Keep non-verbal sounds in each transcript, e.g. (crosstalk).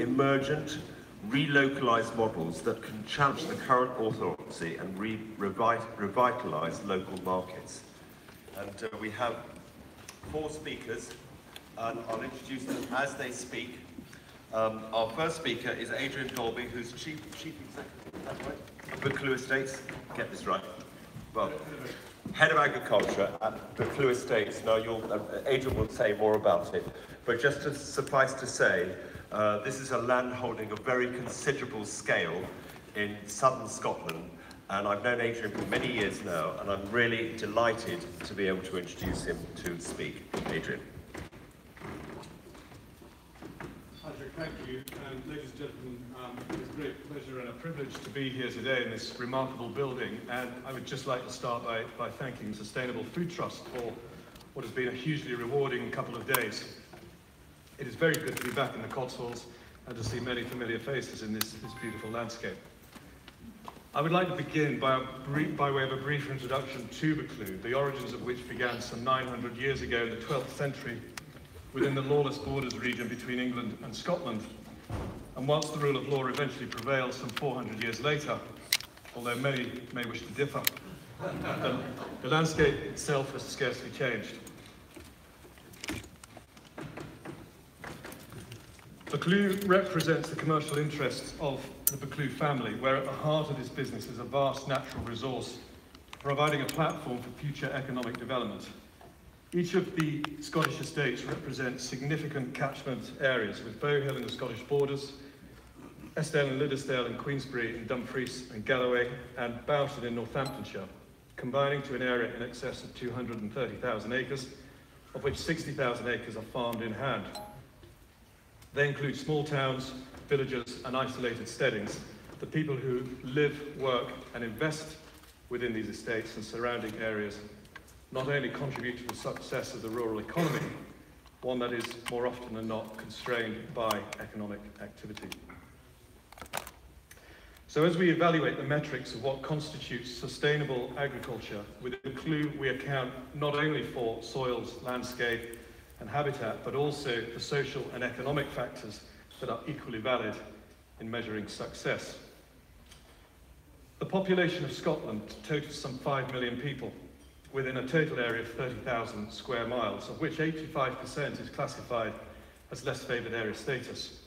emergent, relocalized models that can challenge the current orthodoxy and re revitalize local markets. And uh, we have four speakers, and I'll introduce them as they speak. Um, our first speaker is Adrian Dolby, who's Chief, Chief Executive right? Buccleuch Estates. Get this right. Well, Head of Agriculture at Buccleuch Estates. Now, you'll, uh, Adrian will say more about it, but just to suffice to say, uh, this is a land holding of very considerable scale in southern Scotland, and I've known Adrian for many years now, and I'm really delighted to be able to introduce him to speak. Adrian. Patrick, thank you. And ladies and gentlemen, um, it's a great pleasure and a privilege to be here today in this remarkable building. And I would just like to start by, by thanking Sustainable Food Trust for what has been a hugely rewarding couple of days. It is very good to be back in the Cotswolds and to see many familiar faces in this, this beautiful landscape. I would like to begin by, brief, by way of a brief introduction to Buccleuch, the origins of which began some 900 years ago in the 12th century within the lawless borders region between England and Scotland. And whilst the rule of law eventually prevailed some 400 years later, although many may wish to differ, (laughs) the, the landscape itself has scarcely changed. Buccleuch represents the commercial interests of the Buccleuch family, where at the heart of this business is a vast natural resource, providing a platform for future economic development. Each of the Scottish estates represents significant catchment areas, with Bowhill in the Scottish borders, Eskdale and Liddesdale in Queensberry in Dumfries and Galloway, and Boughton in Northamptonshire, combining to an area in excess of 230,000 acres, of which 60,000 acres are farmed in hand. They include small towns, villages and isolated steadings, the people who live, work and invest within these estates and surrounding areas not only contribute to the success of the rural economy, one that is more often than not constrained by economic activity. So as we evaluate the metrics of what constitutes sustainable agriculture, within Buccleuch we account not only for soils, landscape, and habitat, but also the social and economic factors that are equally valid in measuring success. The population of Scotland totals some 5 million people within a total area of 30,000 square miles, of which 85% is classified as less favoured area status.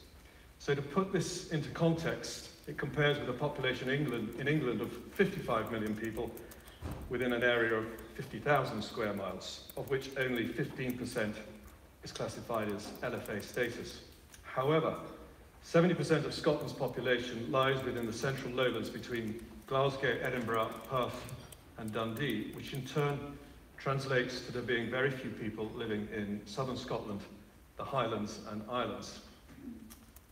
So to put this into context, it compares with a population in England, in England of 55 million people within an area of 50,000 square miles, of which only 15% is classified as LFA status. However, 70% of Scotland's population lies within the central lowlands between Glasgow, Edinburgh, Perth and Dundee, which in turn translates to there being very few people living in southern Scotland, the Highlands and Islands.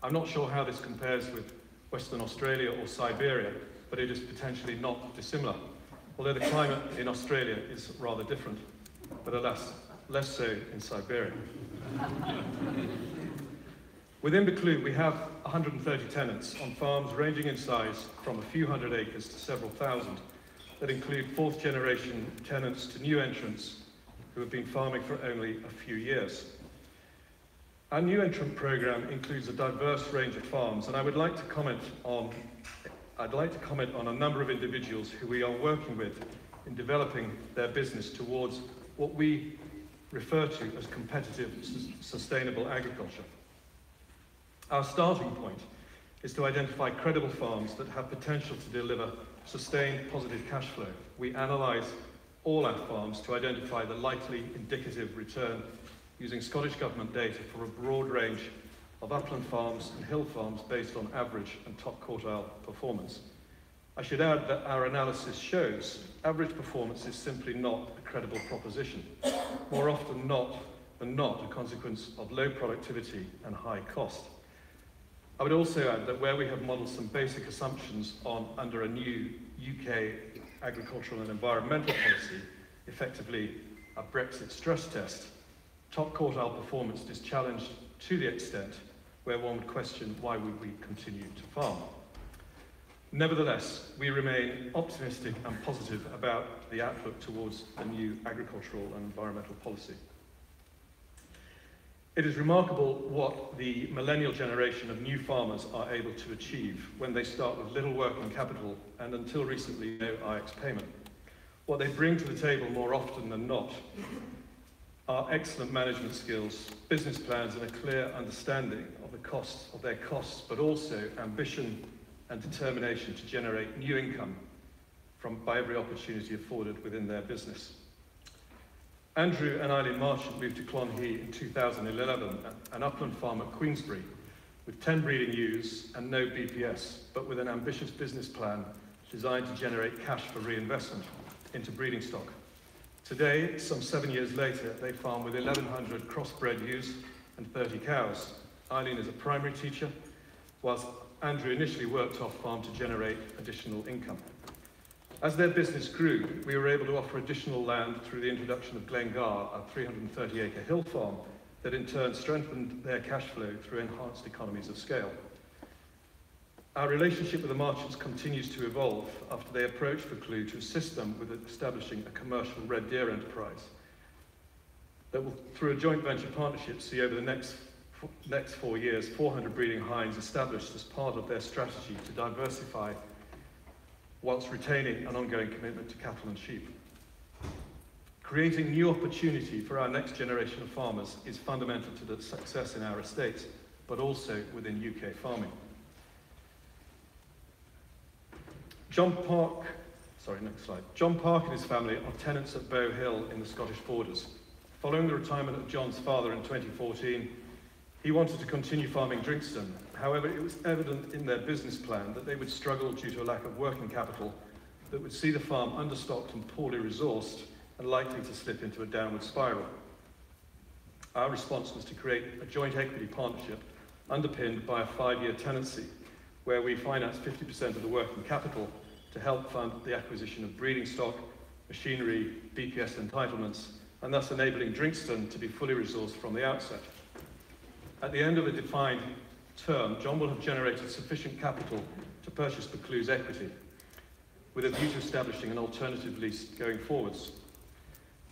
I'm not sure how this compares with Western Australia or Siberia, but it is potentially not dissimilar, although the climate in Australia is rather different, but alas, less so in Siberia. Within Buccleuch, we have 130 tenants on farms ranging in size from a few hundred acres to several thousand that include fourth generation tenants to new entrants who have been farming for only a few years. Our new entrant program includes a diverse range of farms and I would like to comment on I'd like to comment on a number of individuals who we are working with in developing their business towards what we refer to as competitive, sustainable agriculture. Our starting point is to identify credible farms that have potential to deliver sustained positive cash flow. We analyse all our farms to identify the likely indicative return using Scottish Government data for a broad range of upland farms and hill farms based on average and top quartile performance. I should add that our analysis shows average performance is simply not credible proposition, more often not than not a consequence of low productivity and high cost. I would also add that where we have modelled some basic assumptions on under a new UK agricultural and environmental policy, effectively a Brexit stress test, top quartile performance is challenged to the extent where one would question why would we continue to farm. Nevertheless, we remain optimistic and positive about the outlook towards the new agricultural and environmental policy. It is remarkable what the millennial generation of new farmers are able to achieve when they start with little working capital and until recently no IX payment. What they bring to the table more often than not are excellent management skills, business plans and a clear understanding of the costs of their costs, but also ambition and determination to generate new income from by every opportunity afforded within their business. Andrew and Eileen Marchant moved to Clonhee in 2011, an upland farm at Queensberry, with 10 breeding ewes and no BPS, but with an ambitious business plan designed to generate cash for reinvestment into breeding stock. Today, some seven years later, they farm with 1,100 crossbred ewes and 30 cows. Eileen is a primary teacher, whilst Andrew initially worked off farm to generate additional income. As their business grew, we were able to offer additional land through the introduction of Glengar, a 330 acre hill farm that in turn strengthened their cash flow through enhanced economies of scale. Our relationship with the Marchants continues to evolve after they approached Buccleuch to assist them with establishing a commercial red deer enterprise that will, through a joint venture partnership, see over the next, next four years 400 breeding hinds established as part of their strategy to diversify whilst retaining an ongoing commitment to cattle and sheep. Creating new opportunity for our next generation of farmers is fundamental to the success in our estates, but also within UK farming. John Park, sorry, next slide. John Park and his family are tenants at Bowhill in the Scottish borders. Following the retirement of John's father in 2014, he wanted to continue farming Drinkston. However, it was evident in their business plan that they would struggle due to a lack of working capital that would see the farm understocked and poorly resourced and likely to slip into a downward spiral. Our response was to create a joint equity partnership underpinned by a five-year tenancy where we finance 50% of the working capital to help fund the acquisition of breeding stock, machinery, BPS entitlements, and thus enabling Drinkston to be fully resourced from the outset. At the end of a defined term, John will have generated sufficient capital to purchase Buccleuch's equity, with a view to establishing an alternative lease going forwards.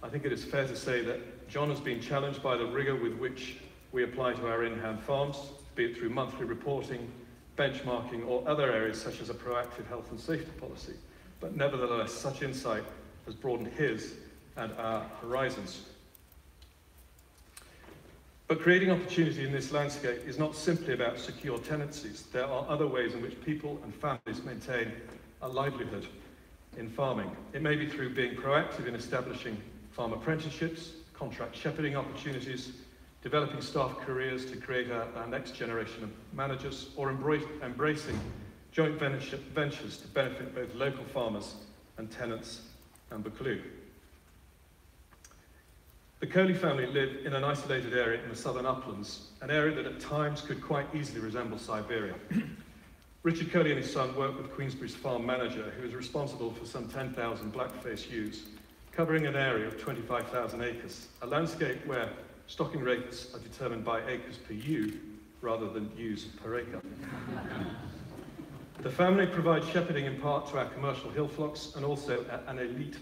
I think it is fair to say that John has been challenged by the rigour with which we apply to our in-hand farms, be it through monthly reporting, benchmarking, or other areas such as a proactive health and safety policy. But nevertheless, such insight has broadened his and our horizons. But creating opportunity in this landscape is not simply about secure tenancies. There are other ways in which people and families maintain a livelihood in farming. It may be through being proactive in establishing farm apprenticeships, contract shepherding opportunities, developing staff careers to create our, next generation of managers, or embrace, embracing joint ventures to benefit both local farmers and tenants and Buccleuch. The Curley family live in an isolated area in the southern uplands, an area that at times could quite easily resemble Siberia. (clears throat) Richard Curley and his son work with Queensberry's farm manager, who is responsible for some 10,000 blackface ewes, covering an area of 25,000 acres, a landscape where stocking rates are determined by acres per ewe rather than ewes per acre. (laughs) the family provides shepherding in part to our commercial hill flocks and also an elite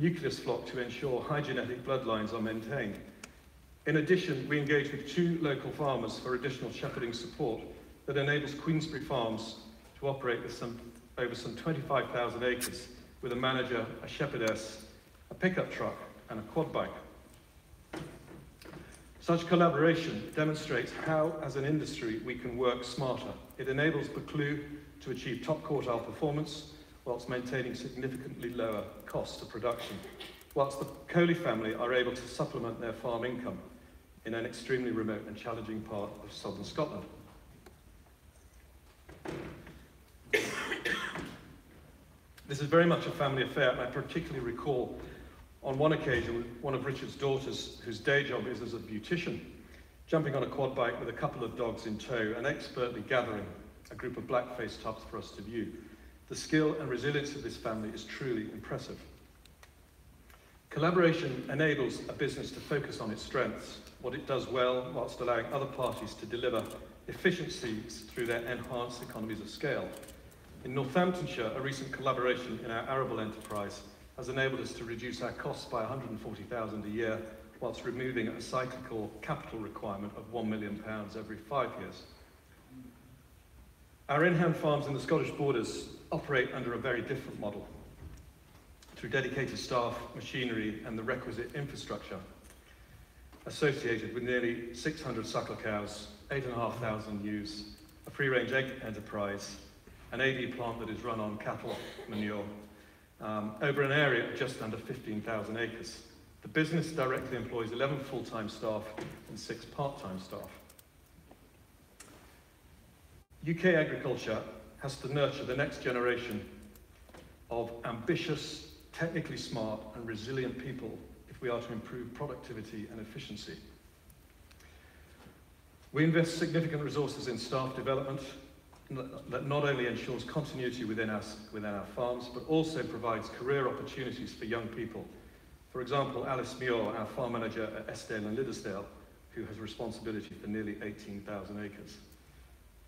nucleus flock to ensure high genetic bloodlines are maintained. In addition, we engage with two local farmers for additional shepherding support that enables Queensberry Farms to operate with some, over some 25,000 acres with a manager, a shepherdess, a pickup truck and a quad bike. Such collaboration demonstrates how, as an industry, we can work smarter. It enables Buccleuch to achieve top quartile performance whilst maintaining significantly lower costs of production, whilst the Coley family are able to supplement their farm income in an extremely remote and challenging part of southern Scotland. This is very much a family affair, and I particularly recall on one occasion one of Richard's daughters, whose day job is as a beautician, jumping on a quad bike with a couple of dogs in tow and expertly gathering a group of black-faced tups for us to view. The skill and resilience of this family is truly impressive. Collaboration enables a business to focus on its strengths, what it does well, whilst allowing other parties to deliver efficiencies through their enhanced economies of scale. In Northamptonshire, a recent collaboration in our arable enterprise has enabled us to reduce our costs by 140,000 a year whilst removing a cyclical capital requirement of £1 million every five years. Our in-hand farms in the Scottish borders operate under a very different model through dedicated staff, machinery and the requisite infrastructure associated with nearly 600 suckle cows, 8,500 ewes, a free-range egg enterprise, an AD plant that is run on cattle manure, um, over an area of just under 15,000 acres. The business directly employs 11 full-time staff and six part-time staff. UK agriculture has to nurture the next generation of ambitious, technically smart and resilient people if we are to improve productivity and efficiency. We invest significant resources in staff development that not only ensures continuity within our, within our farms, but also provides career opportunities for young people. For example, Alice Muir, our farm manager at Eskdale and Liddesdale, who has responsibility for nearly 18,000 acres.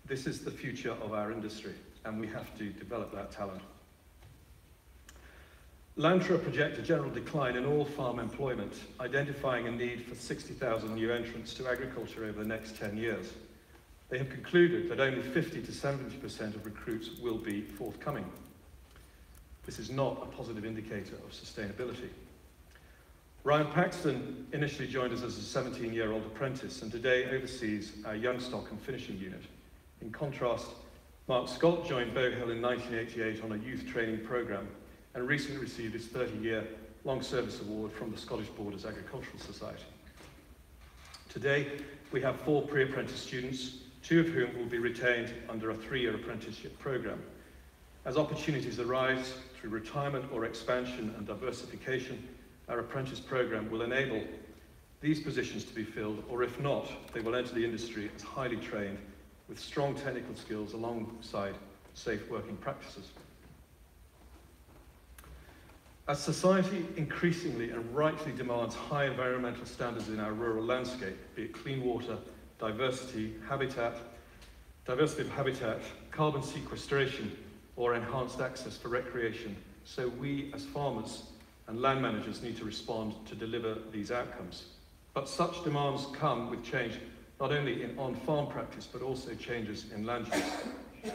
This is the future of our industry, and we have to develop that talent. Lantra project a general decline in all farm employment, identifying a need for 60,000 new entrants to agriculture over the next 10 years. They have concluded that only 50 to 70% of recruits will be forthcoming. This is not a positive indicator of sustainability. Ryan Paxton initially joined us as a 17-year-old apprentice and today oversees our young stock and finishing unit. In contrast, Mark Scott joined Bowhill in 1988 on a youth training programme and recently received his 30-year long service award from the Scottish Borders Agricultural Society. Today, we have four pre-apprentice students, two of whom will be retained under a three-year apprenticeship programme. As opportunities arise through retirement or expansion and diversification, our apprentice programme will enable these positions to be filled, or if not, they will enter the industry as highly trained with strong technical skills alongside safe working practices. As society increasingly and rightly demands high environmental standards in our rural landscape, be it clean water, diversity, habitat, diversity of habitat, carbon sequestration, or enhanced access for recreation, so we as farmers and land managers need to respond to deliver these outcomes. But such demands come with change not only in on-farm practice, but also changes in land use.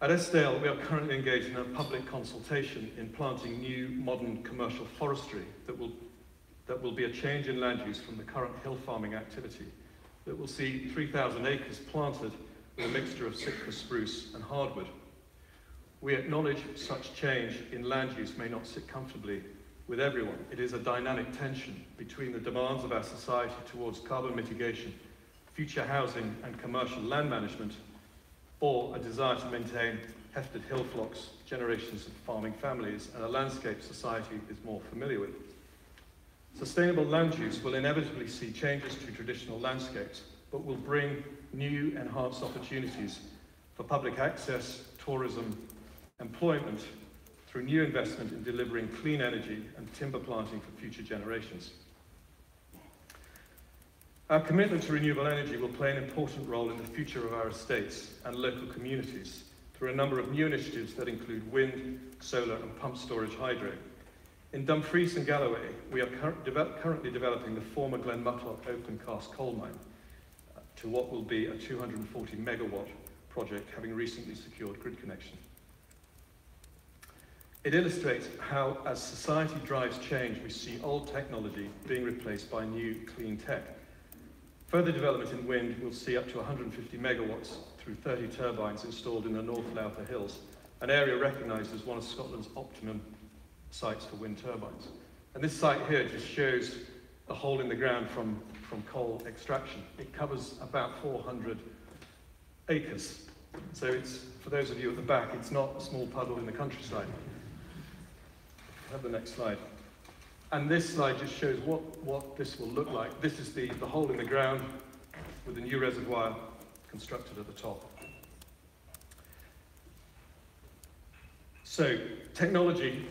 At Eskdale, we are currently engaged in a public consultation in planting new modern commercial forestry that will, that will be a change in land use from the current hill farming activity that will see 3,000 acres planted with a mixture of Sitka spruce and hardwood. We acknowledge such change in land use may not sit comfortably with everyone. It is a dynamic tension between the demands of our society towards carbon mitigation, future housing and commercial land management, or a desire to maintain hefted hill flocks, generations of farming families, and a landscape society is more familiar with. Sustainable land use will inevitably see changes to traditional landscapes, but will bring new enhanced opportunities for public access, tourism, employment, through new investment in delivering clean energy and timber planting for future generations. Our commitment to renewable energy will play an important role in the future of our estates and local communities through a number of new initiatives that include wind, solar and pump storage hydro. In Dumfries and Galloway, we are cur currently developing the former Glenmuckloch open cast coal mine uh, to what will be a 240 megawatt project having recently secured grid connection. It illustrates how, as society drives change, we see old technology being replaced by new clean tech. Further development in wind will see up to 150 megawatts through 30 turbines installed in the North Lowther Hills, an area recognised as one of Scotland's optimum sites for wind turbines. And this site here just shows the hole in the ground from, from coal extraction. It covers about 400 acres. So it's, for those of you at the back, it's not a small puddle in the countryside. Have the next slide. And this slide just shows what, what this will look like. This is the, the hole in the ground with the new reservoir constructed at the top. So technology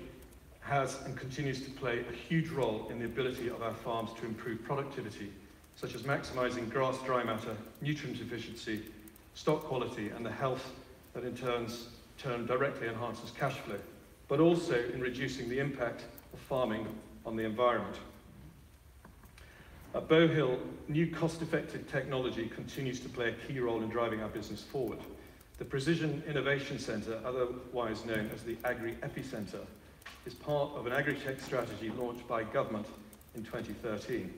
has and continues to play a huge role in the ability of our farms to improve productivity, such as maximizing grass dry matter, nutrient efficiency, stock quality, and the health that in turns, turn directly enhances cash flow, but also in reducing the impact of farming on the environment. At Bowhill, new cost-effective technology continues to play a key role in driving our business forward. The Precision Innovation Centre, otherwise known as the Agri-EPI Centre, is part of an agri-tech strategy launched by government in 2013.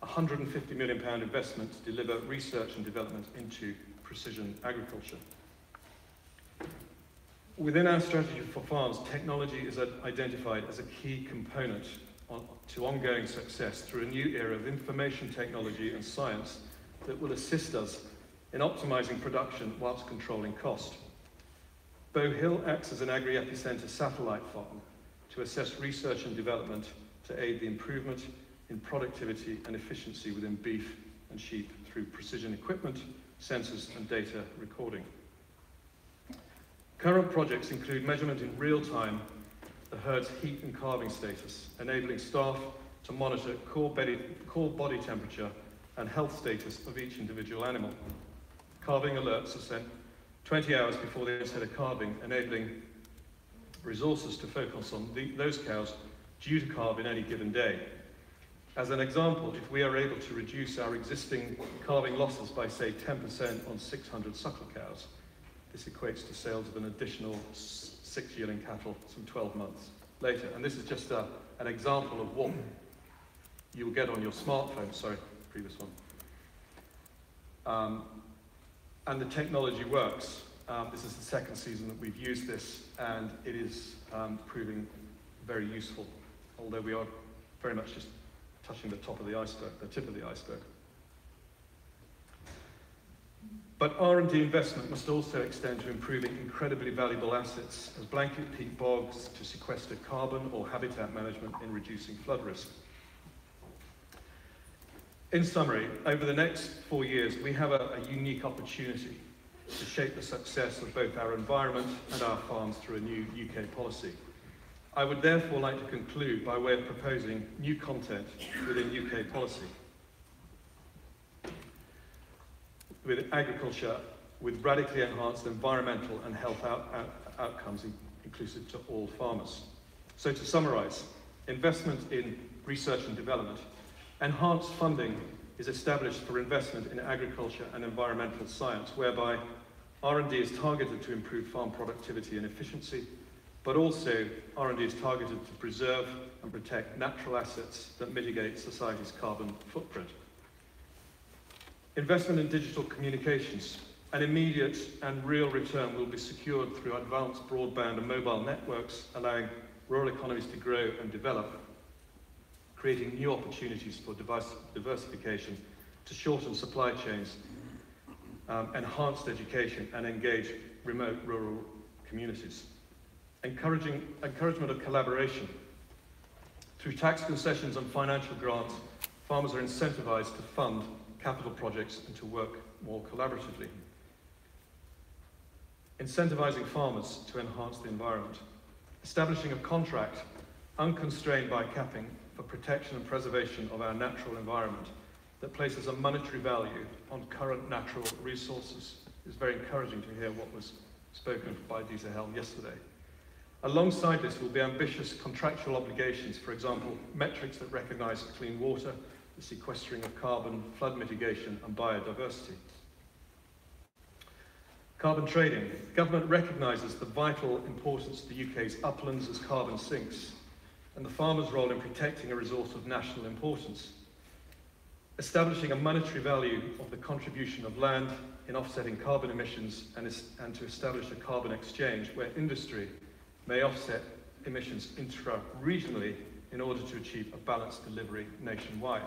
A £150 million investment to deliver research and development into precision agriculture. Within our strategy for farms, technology is identified as a key component on, to ongoing success through a new era of information technology and science that will assist us in optimizing production whilst controlling cost. Bowhill acts as an Agri-EPI Centre satellite farm to assess research and development to aid the improvement in productivity and efficiency within beef and sheep through precision equipment, sensors and data recording. Current projects include measurement in real time the herd's heat and calving status, enabling staff to monitor core body, core body temperature and health status of each individual animal. Calving alerts are sent 20 hours before the onset of calving, enabling resources to focus on the, those cows due to calve in any given day. As an example, if we are able to reduce our existing calving losses by, say, 10% on 600 suckle cows, this equates to sales of an additional six yearling cattle some 12 months later. And this is just a, an example of what you'll get on your smartphone. Sorry, previous one. Um, and the technology works. Um, this is the second season that we've used this, and it is um, proving very useful, although we are very much just touching the top of the iceberg, the tip of the iceberg. But R&D investment must also extend to improving incredibly valuable assets as blanket peat bogs to sequester carbon or habitat management in reducing flood risk. In summary, over the next four years, we have a, a unique opportunity to shape the success of both our environment and our farms through a new UK policy. I would therefore like to conclude by way of proposing new content within UK policy. With agriculture with radically enhanced environmental and health out, out, outcomes in, inclusive to all farmers. So to summarise, investment in research and development, enhanced funding is established for investment in agriculture and environmental science, whereby R&D is targeted to improve farm productivity and efficiency, but also R&D is targeted to preserve and protect natural assets that mitigate society's carbon footprint. Investment in digital communications. An immediate and real return will be secured through advanced broadband and mobile networks, allowing rural economies to grow and develop, creating new opportunities for diversification to shorten supply chains, um, enhanced education, and engage remote rural communities encouraging, encouragement of collaboration. Through tax concessions and financial grants, farmers are incentivized to fund capital projects and to work more collaboratively. Incentivizing farmers to enhance the environment. Establishing a contract unconstrained by capping for protection and preservation of our natural environment that places a monetary value on current natural resources. It's very encouraging to hear what was spoken by Dieter Helm yesterday. Alongside this will be ambitious contractual obligations, for example, metrics that recognise clean water, the sequestering of carbon, flood mitigation and biodiversity. Carbon trading. Government recognises the vital importance of the UK's uplands as carbon sinks and the farmer's role in protecting a resource of national importance. Establishing a monetary value of the contribution of land in offsetting carbon emissions and, and to establish a carbon exchange where industry may offset emissions intra-regionally in order to achieve a balanced delivery nationwide.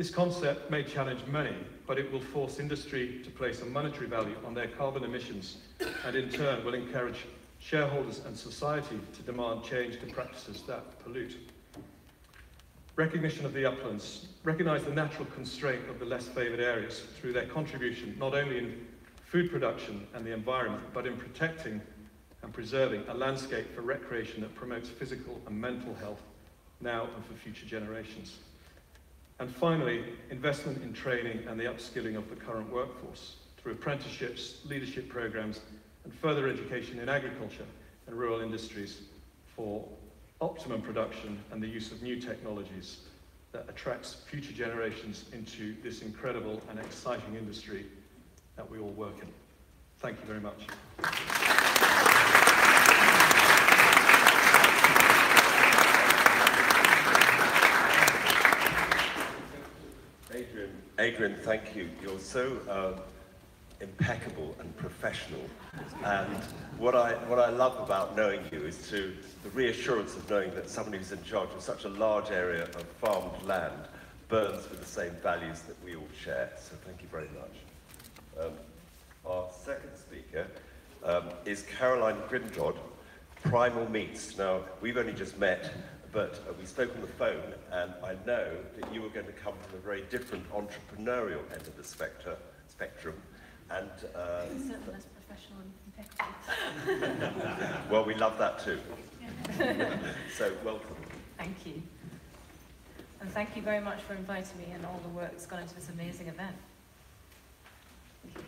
This concept may challenge many, but it will force industry to place a monetary value on their carbon emissions and in turn will encourage shareholders and society to demand change to practices that pollute. Recognition of the uplands. Recognise the natural constraint of the less favoured areas through their contribution not only in food production and the environment, but in protecting and preserving a landscape for recreation that promotes physical and mental health now and for future generations. And finally, investment in training and the upskilling of the current workforce through apprenticeships, leadership programs, and further education in agriculture and rural industries for optimum production and the use of new technologies that attracts future generations into this incredible and exciting industry that we all work in. Thank you very much. Adrian, thank you. You're so um, impeccable and professional. And what I, what I love about knowing you is to the reassurance of knowing that someone who's in charge of such a large area of farmed land burns with the same values that we all share. So thank you very much. Um, our second speaker um, is Caroline Grindrod, Primal Meats. Now, we've only just met, but uh, we spoke on the phone, and I know that you were going to come from a very different entrepreneurial end of the spectre, spectrum. And uh, certainly less professional and impeccable. (laughs) well, we love that too. (laughs) so, welcome. Thank you. And thank you very much for inviting me and all the work that's gone into this amazing event. So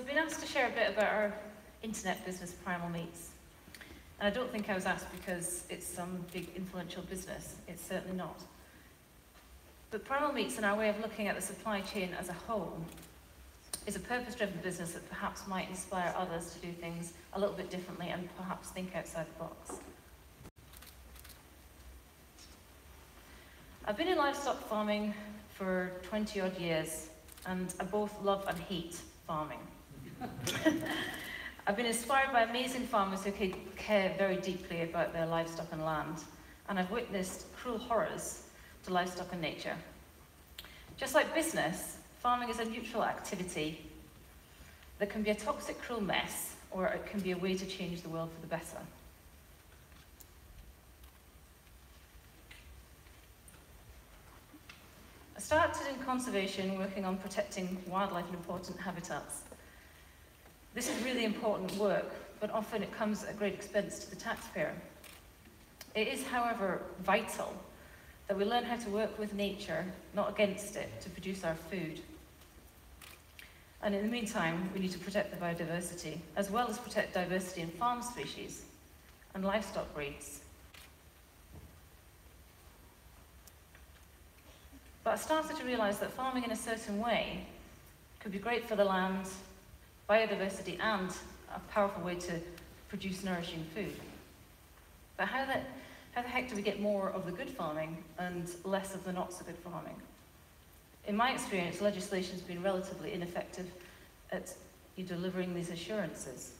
I've been asked to share a bit about our internet business, Primal Meats. And I don't think I was asked because it's some big influential business. It's certainly not. But Primal Meats and our way of looking at the supply chain as a whole is a purpose-driven business that perhaps might inspire others to do things a little bit differently and perhaps think outside the box. I've been in livestock farming for 20 odd years and I both love and hate farming. (laughs) I've been inspired by amazing farmers who care very deeply about their livestock and land, and I've witnessed cruel horrors to livestock and nature. Just like business, farming is a neutral activity that can be a toxic, cruel mess, or it can be a way to change the world for the better. I started in conservation working on protecting wildlife and important habitats. This is really important work, but often it comes at great expense to the taxpayer. It is, however, vital that we learn how to work with nature, not against it, to produce our food. And in the meantime, we need to protect the biodiversity, as well as protect diversity in farm species and livestock breeds. But I started to realise that farming in a certain way could be great for the land, biodiversity and a powerful way to produce nourishing food. But how the, how the heck do we get more of the good farming and less of the not so good farming? In my experience, legislation has been relatively ineffective at delivering these assurances.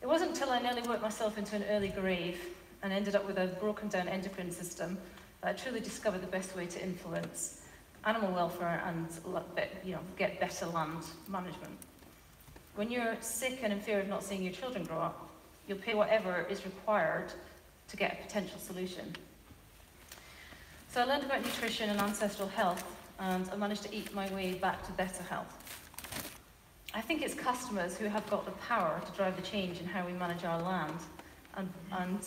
It wasn't until I nearly worked myself into an early grave and ended up with a broken down endocrine system that I truly discovered the best way to influence animal welfare and you know, get better land management. When you're sick and in fear of not seeing your children grow up, you'll pay whatever is required to get a potential solution. So I learned about nutrition and ancestral health, and I managed to eat my way back to better health. I think it's customers who have got the power to drive the change in how we manage our land. And, and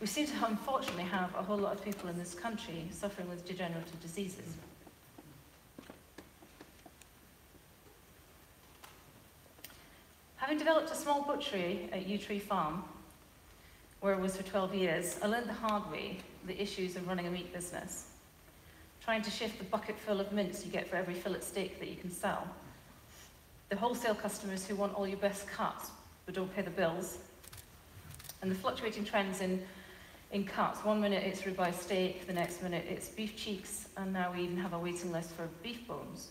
we seem to unfortunately have a whole lot of people in this country suffering with degenerative diseases. Having developed a small butchery at Yew Tree Farm, where I was for 12 years, I learned the hard way the issues of running a meat business. Trying to shift the bucket full of mince you get for every fillet steak that you can sell. The wholesale customers who want all your best cuts but don't pay the bills. And the fluctuating trends in, in cuts. One minute it's ribeye steak, the next minute it's beef cheeks, and now we even have a waiting list for beef bones.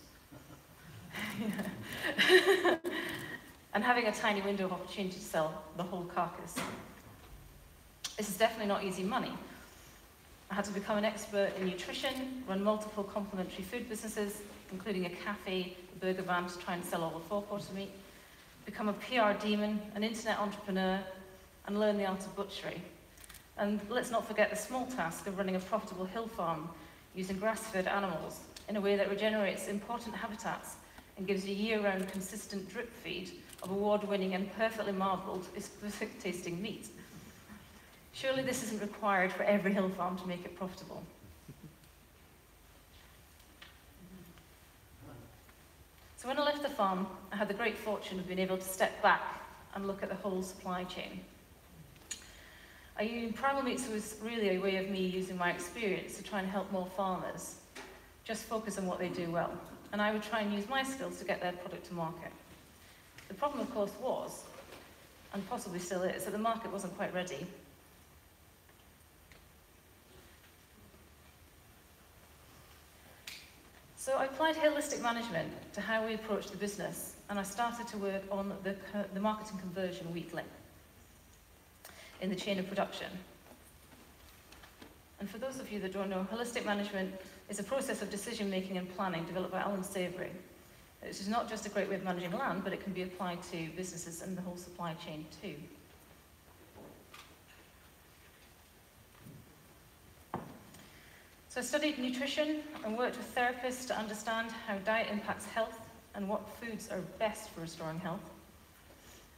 (laughs) (laughs) and having a tiny window of opportunity to sell the whole carcass. This is definitely not easy money. I had to become an expert in nutrition, run multiple complementary food businesses, including a cafe, a burger van to try and sell all the forequarter meat, become a PR demon, an internet entrepreneur, and learn the art of butchery. And let's not forget the small task of running a profitable hill farm using grass-fed animals in a way that regenerates important habitats and gives you year-round consistent drip feed of award-winning and perfectly marbled exquisite tasting meat. Surely this isn't required for every hill farm to make it profitable. So when I left the farm, I had the great fortune of being able to step back and look at the whole supply chain. I used Primal Meats was really a way of me using my experience to try and help more farmers just focus on what they do well. And I would try and use my skills to get their product to market. The problem, of course, was, and possibly still is, that the market wasn't quite ready. So I applied holistic management to how we approach the business, and I started to work on the, the marketing conversion weak link in the chain of production. And for those of you that don't know, holistic management is a process of decision making and planning developed by Allan Savory. This is not just a great way of managing land, but it can be applied to businesses and the whole supply chain too. So I studied nutrition and worked with therapists to understand how diet impacts health and what foods are best for restoring health.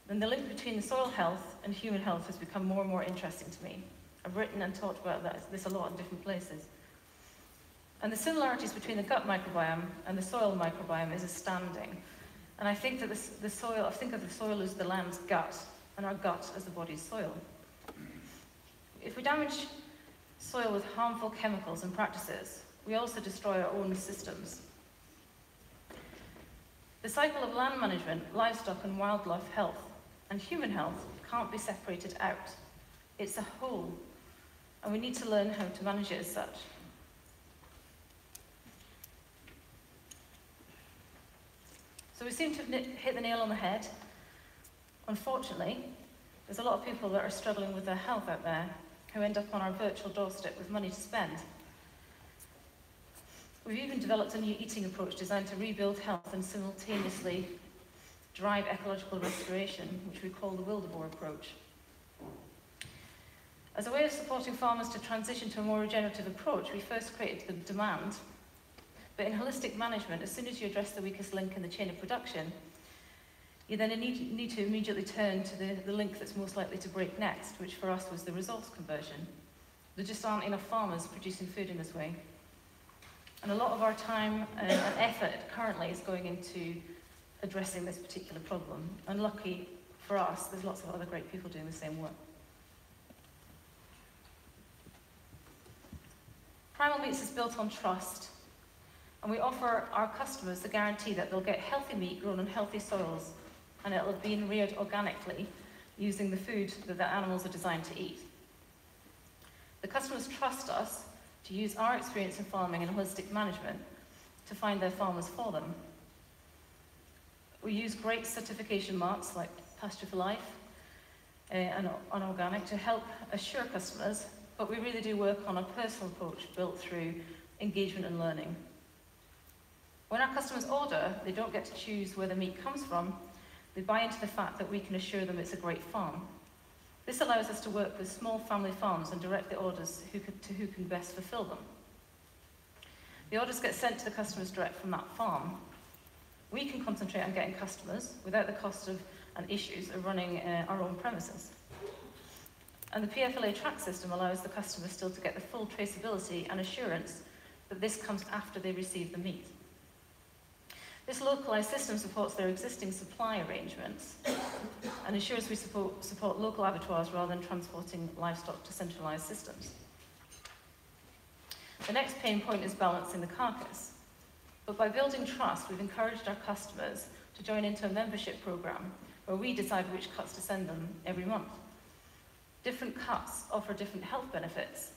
Then the link between soil health and human health has become more and more interesting to me. I've written and talked about this a lot in different places. And the similarities between the gut microbiome and the soil microbiome is astounding. And I think that the, the soil, I think of the soil as the land's gut, and our gut as the body's soil. If we damage soil with harmful chemicals and practices, we also destroy our own systems. The cycle of land management, livestock and wildlife health, and human health can't be separated out. It's a whole, and we need to learn how to manage it as such. So we seem to have hit the nail on the head. Unfortunately, there's a lot of people that are struggling with their health out there who end up on our virtual doorstep with money to spend. We've even developed a new eating approach designed to rebuild health and simultaneously drive ecological restoration, which we call the Wildeboer approach. As a way of supporting farmers to transition to a more regenerative approach, we first created the demand. But in holistic management, as soon as you address the weakest link in the chain of production, you then need, need to immediately turn to the, the link that's most likely to break next, which for us was the resource conversion. There just aren't enough farmers producing food in this way. And a lot of our time and, and effort currently is going into addressing this particular problem. And lucky for us, there's lots of other great people doing the same work. Primal Meats is built on trust, and we offer our customers the guarantee that they'll get healthy meat grown on healthy soils and it'll have been reared organically using the food that the animals are designed to eat. The customers trust us to use our experience in farming and holistic management to find their farmers for them. We use great certification marks like Pasture for Life uh, and on organic to help assure customers, but we really do work on a personal approach built through engagement and learning. When our customers order, they don't get to choose where the meat comes from, they buy into the fact that we can assure them it's a great farm. This allows us to work with small family farms and direct the orders who could, to who can best fulfill them. The orders get sent to the customers direct from that farm. We can concentrate on getting customers without the cost of and issues of running uh, our own premises. And the PFLA track system allows the customer still to get the full traceability and assurance that this comes after they receive the meat. This localised system supports their existing supply arrangements and ensures we support, support local abattoirs rather than transporting livestock to centralised systems. The next pain point is balancing the carcass. But by building trust, we've encouraged our customers to join into a membership programme where we decide which cuts to send them every month. Different cuts offer different health benefits,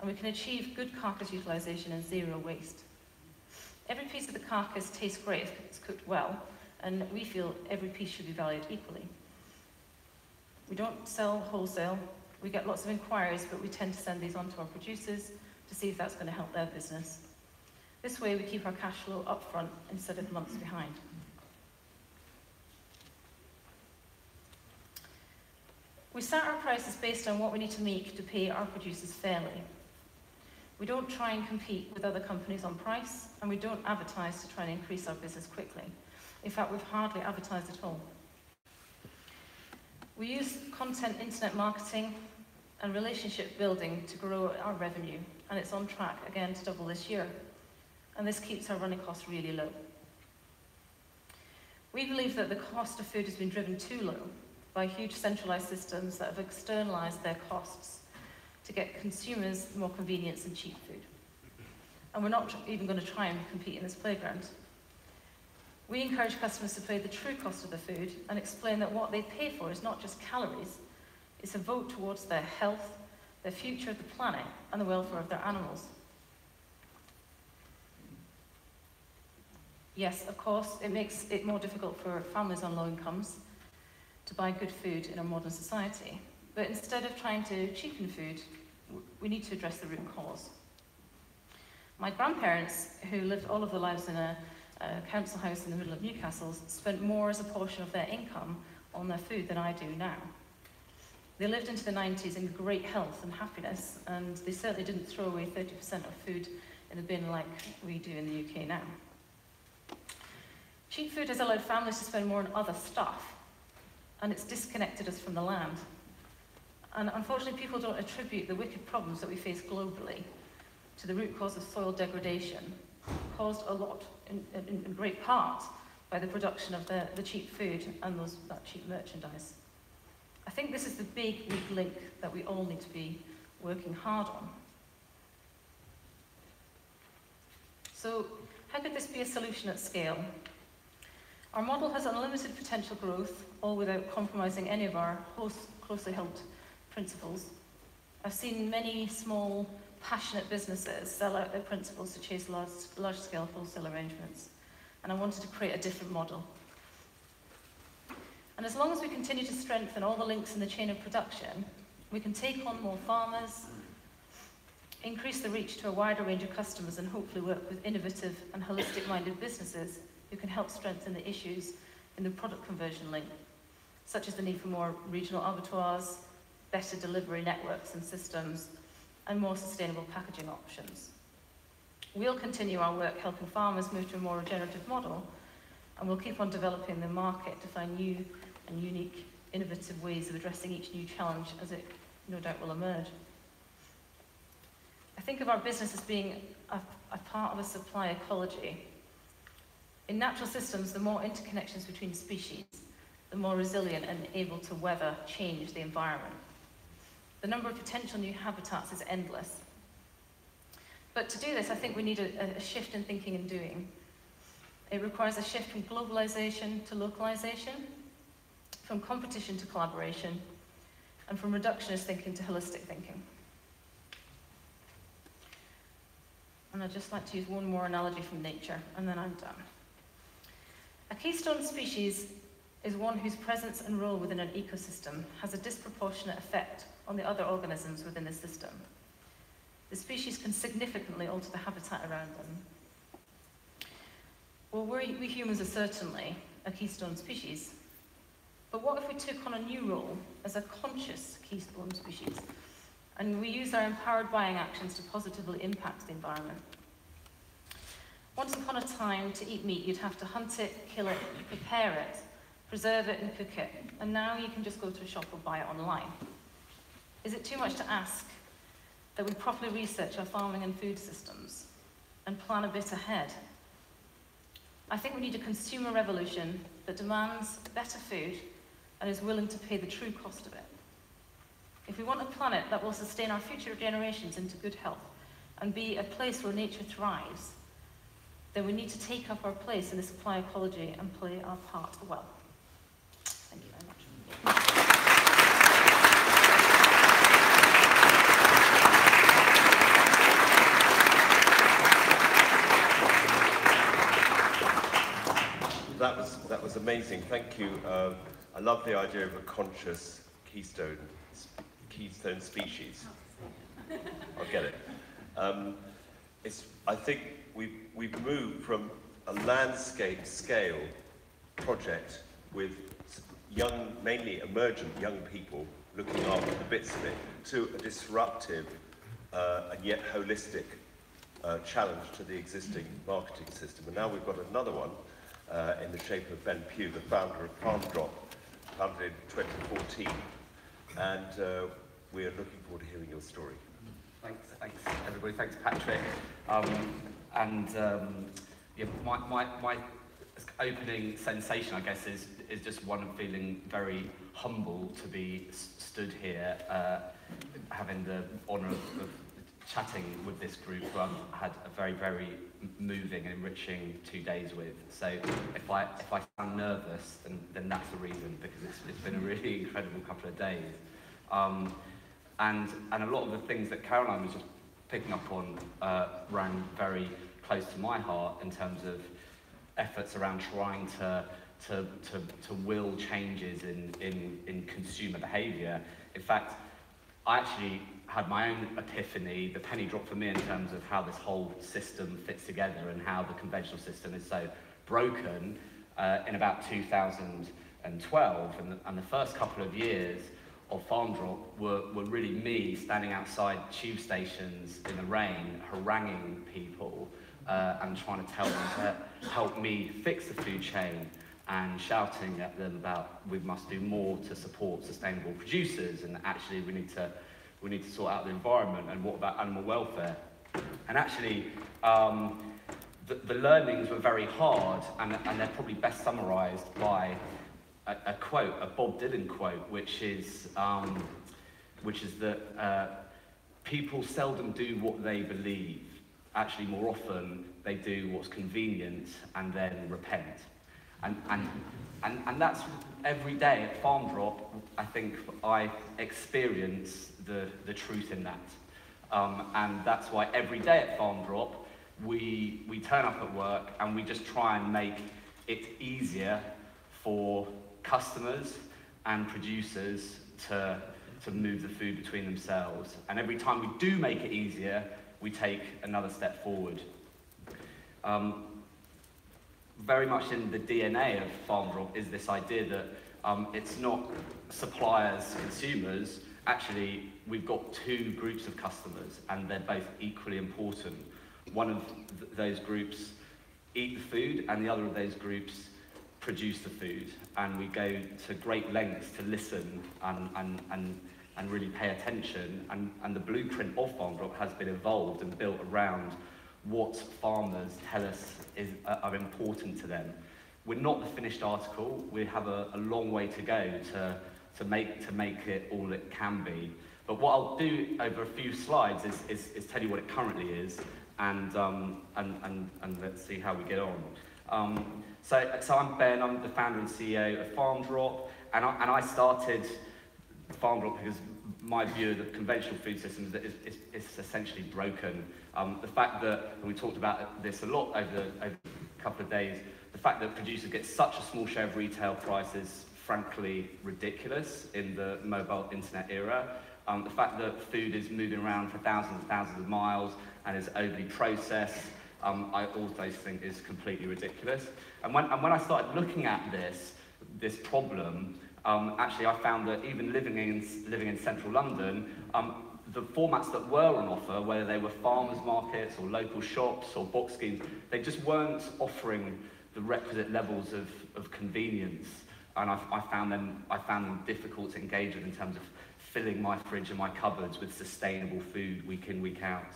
and we can achieve good carcass utilisation and zero waste. Every piece of the carcass tastes great if it's cooked well, and we feel every piece should be valued equally. We don't sell wholesale. We get lots of inquiries, but we tend to send these on to our producers to see if that's going to help their business. This way we keep our cash flow up front instead of months behind. We set our prices based on what we need to make to pay our producers fairly. We don't try and compete with other companies on price, and we don't advertise to try and increase our business quickly. In fact, we've hardly advertised at all. We use content, internet marketing, and relationship building to grow our revenue, and it's on track again to double this year. And this keeps our running costs really low. We believe that the cost of food has been driven too low by huge centralised systems that have externalised their costs to get consumers more convenience and cheap food. And we're not even going to try and compete in this playground. We encourage customers to pay the true cost of the food and explain that what they pay for is not just calories, it's a vote towards their health, their future of the planet, and the welfare of their animals. Yes, of course, it makes it more difficult for families on low incomes to buy good food in a modern society. But instead of trying to cheapen food, we need to address the root cause. My grandparents, who lived all of their lives in a, a council house in the middle of Newcastle, spent more as a portion of their income on their food than I do now. They lived into the 90s in great health and happiness, and they certainly didn't throw away 30% of food in the bin like we do in the UK now. Cheap food has allowed families to spend more on other stuff, and it's disconnected us from the land. And unfortunately, people don't attribute the wicked problems that we face globally to the root cause of soil degradation, caused a lot, in, in, in great part, by the production of the, the cheap food and those, that cheap merchandise. I think this is the big weak link that we all need to be working hard on. So, how could this be a solution at scale? Our model has unlimited potential growth, all without compromising any of our closely held principles. I've seen many small, passionate businesses sell out their principles to chase large, large-scale wholesale arrangements, and I wanted to create a different model. And as long as we continue to strengthen all the links in the chain of production, we can take on more farmers, increase the reach to a wider range of customers, and hopefully work with innovative and holistic-minded businesses who can help strengthen the issues in the product conversion link, such as the need for more regional abattoirs, better delivery networks and systems, and more sustainable packaging options. We'll continue our work helping farmers move to a more regenerative model, and we'll keep on developing the market to find new and unique, innovative ways of addressing each new challenge as it no doubt will emerge. I think of our business as being a, a part of a supply ecology. In natural systems, the more interconnections between species, the more resilient and able to weather change the environment. The number of potential new habitats is endless. But to do this, I think we need a, a shift in thinking and doing. It requires a shift from globalization to localization, from competition to collaboration, and from reductionist thinking to holistic thinking. And I'd just like to use one more analogy from nature, and then I'm done. A keystone species is one whose presence and role within an ecosystem has a disproportionate effect on the other organisms within the system. The species can significantly alter the habitat around them. Well, we, humans are certainly a keystone species, but what if we took on a new role as a conscious keystone species and we use our empowered buying actions to positively impact the environment? Once upon a time, to eat meat, you'd have to hunt it, kill it, prepare it, preserve it, and cook it. And now you can just go to a shop or buy it online. Is it too much to ask that we properly research our farming and food systems and plan a bit ahead? I think we need a consumer revolution that demands better food and is willing to pay the true cost of it. If we want a planet that will sustain our future generations into good health and be a place where nature thrives, then we need to take up our place in the supply ecology and play our part well. Thank you very much. That was, amazing. Thank you. Um, I love the idea of a conscious keystone, keystone species. (laughs) I'll get it. Um, it's, I think we've, we've moved from a landscape scale project with young, mainly emergent young people looking after the bits of it, to a disruptive uh, and yet holistic uh, challenge to the existing marketing system. And now we've got another one uh, in the shape of Ben Pugh, the founder of Farm Drop, founded in 2014. And uh, we're looking forward to hearing your story. Thanks, thanks everybody. Thanks, Patrick. Um, and um, yeah, my, my, my, opening sensation, I guess, is, is just one of feeling very humble to be stood here, uh, having the honour of, of chatting with this group who I've had a very, very moving and enriching two days with. So if I, if I sound nervous, then, then that's the reason, because it's, it's been a really (laughs) incredible couple of days. Um, and, and a lot of the things that Caroline was just picking up on uh, ran very close to my heart in terms of efforts around trying to, to, to, to will changes in, in, in consumer behaviour. In fact, I actually had my own epiphany, the penny dropped for me in terms of how this whole system fits together and how the conventional system is so broken uh, in about 2012. And the, and the first couple of years of Farm Drop were, were really me standing outside tube stations in the rain, haranguing people uh, and trying to tell them to help me fix the food chain and shouting at them about we must do more to support sustainable producers and actually we need to we need to sort out the environment and what about animal welfare and actually um, the, the learnings were very hard and, and they're probably best summarized by a, a quote a Bob Dylan quote which is um, which is that uh, people seldom do what they believe actually more often they do what's convenient and then repent. And, and, and, and that's every day at Farmdrop, I think I experience the, the truth in that. Um, and that's why every day at Farmdrop, we, we turn up at work and we just try and make it easier for customers and producers to, to move the food between themselves. And every time we do make it easier, we take another step forward. Um, very much in the DNA of Farmdrop is this idea that um, it's not suppliers, consumers, actually we've got two groups of customers and they're both equally important. One of th those groups eat the food and the other of those groups produce the food and we go to great lengths to listen and, and, and and really pay attention. And, and the blueprint of Farmdrop has been evolved and built around what farmers tell us is, uh, are important to them. We're not the finished article. We have a, a long way to go to, to, make, to make it all it can be. But what I'll do over a few slides is, is, is tell you what it currently is and, um, and, and, and let's see how we get on. Um, so, so I'm Ben, I'm the founder and CEO of Farmdrop, and I, and I started Farmdrop because my view of the conventional food system is that it's, it's, it's essentially broken. Um, the fact that, and we talked about this a lot over, over a couple of days, the fact that producers get such a small share of retail prices frankly ridiculous in the mobile internet era. Um, the fact that food is moving around for thousands and thousands of miles and is overly processed, um, I also think is completely ridiculous. And when, and when I started looking at this, this problem, um, actually I found that even living in, living in central London, um, the formats that were on offer, whether they were farmers markets or local shops or box schemes, they just weren't offering the requisite levels of, of convenience. And I, I, found them, I found them difficult to engage with in terms of filling my fridge and my cupboards with sustainable food week in, week out.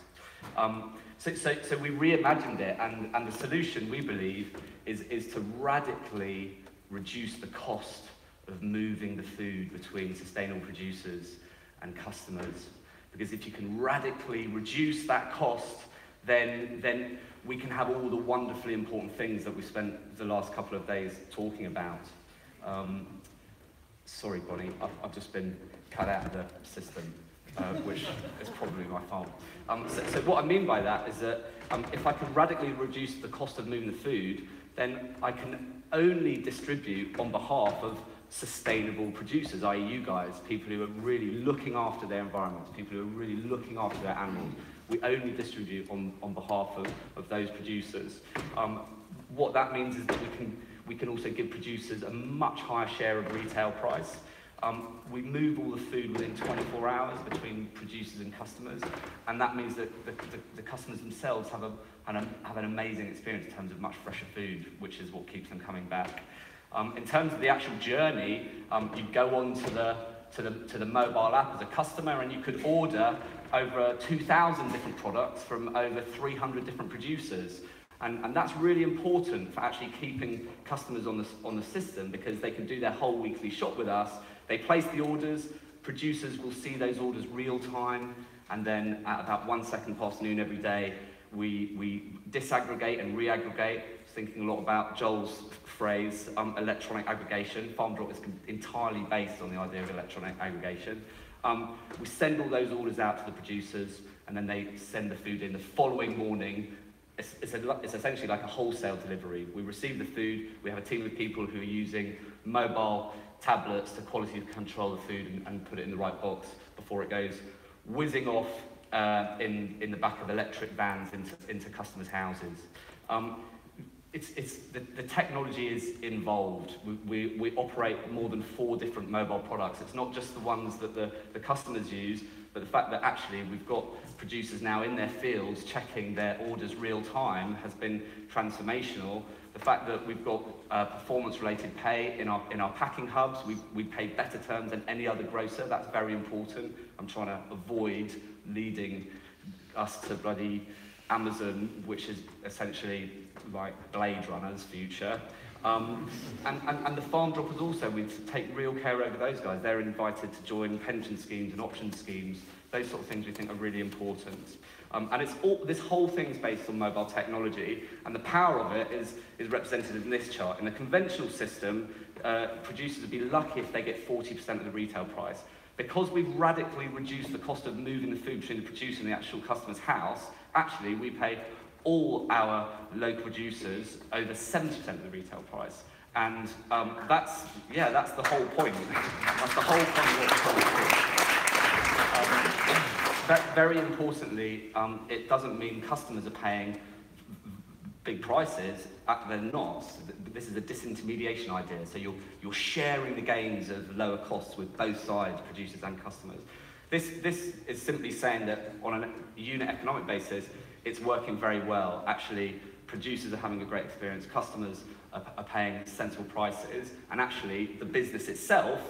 Um, so, so, so we reimagined it, and, and the solution, we believe, is, is to radically reduce the cost of moving the food between sustainable producers and customers. Because if you can radically reduce that cost, then, then we can have all the wonderfully important things that we spent the last couple of days talking about. Um, sorry, Bonnie, I've, I've just been cut out of the system, uh, which is probably my fault. Um, so, so what I mean by that is that um, if I can radically reduce the cost of moving the food, then I can only distribute on behalf of sustainable producers, i.e. you guys, people who are really looking after their environments, people who are really looking after their animals. We only distribute on, on behalf of, of those producers. Um, what that means is that we can, we can also give producers a much higher share of retail price. Um, we move all the food within 24 hours between producers and customers, and that means that the, the, the customers themselves have, a, an, have an amazing experience in terms of much fresher food, which is what keeps them coming back. Um, in terms of the actual journey, um, you go on to the, to, the, to the mobile app as a customer and you could order over 2,000 different products from over 300 different producers. And, and that's really important for actually keeping customers on the, on the system because they can do their whole weekly shop with us They place the orders, producers will see those orders real time, and then at about one second past noon every day, we, we disaggregate and reaggregate, thinking a lot about Joel's phrase, um, electronic aggregation. Farmdrop is entirely based on the idea of electronic aggregation. Um, we send all those orders out to the producers, and then they send the food in the following morning it's, it's, a, it's essentially like a wholesale delivery. We receive the food, we have a team of people who are using mobile tablets to quality control the food and, and put it in the right box before it goes whizzing off uh, in, in the back of electric vans into, into customers' houses. Um, it's, it's, the, the technology is involved. We, we, we operate more than four different mobile products. It's not just the ones that the, the customers use, but the fact that actually we've got producers now in their fields checking their orders real time has been transformational the fact that we've got uh, performance-related pay in our, in our packing hubs, we, we pay better terms than any other grocer, that's very important. I'm trying to avoid leading us to bloody Amazon, which is essentially like Blade Runner's future. Um, and, and, and the farm droppers also, we take real care over those guys. They're invited to join pension schemes and option schemes. Those sort of things we think are really important. Um, and it's all, this whole thing is based on mobile technology, and the power of it is, is represented in this chart. In a conventional system, uh, producers would be lucky if they get 40% of the retail price. Because we've radically reduced the cost of moving the food between the producer and the actual customer's house, actually we pay all our local producers over 70% of the retail price. And um, that's, yeah, that's the whole point. (laughs) that's the whole point of what we're. Very importantly, um, it doesn't mean customers are paying big prices. Uh, they're not. This is a disintermediation idea. So you're, you're sharing the gains of lower costs with both sides, producers and customers. This, this is simply saying that on a unit economic basis, it's working very well. Actually, producers are having a great experience, customers are, are paying sensible prices, and actually the business itself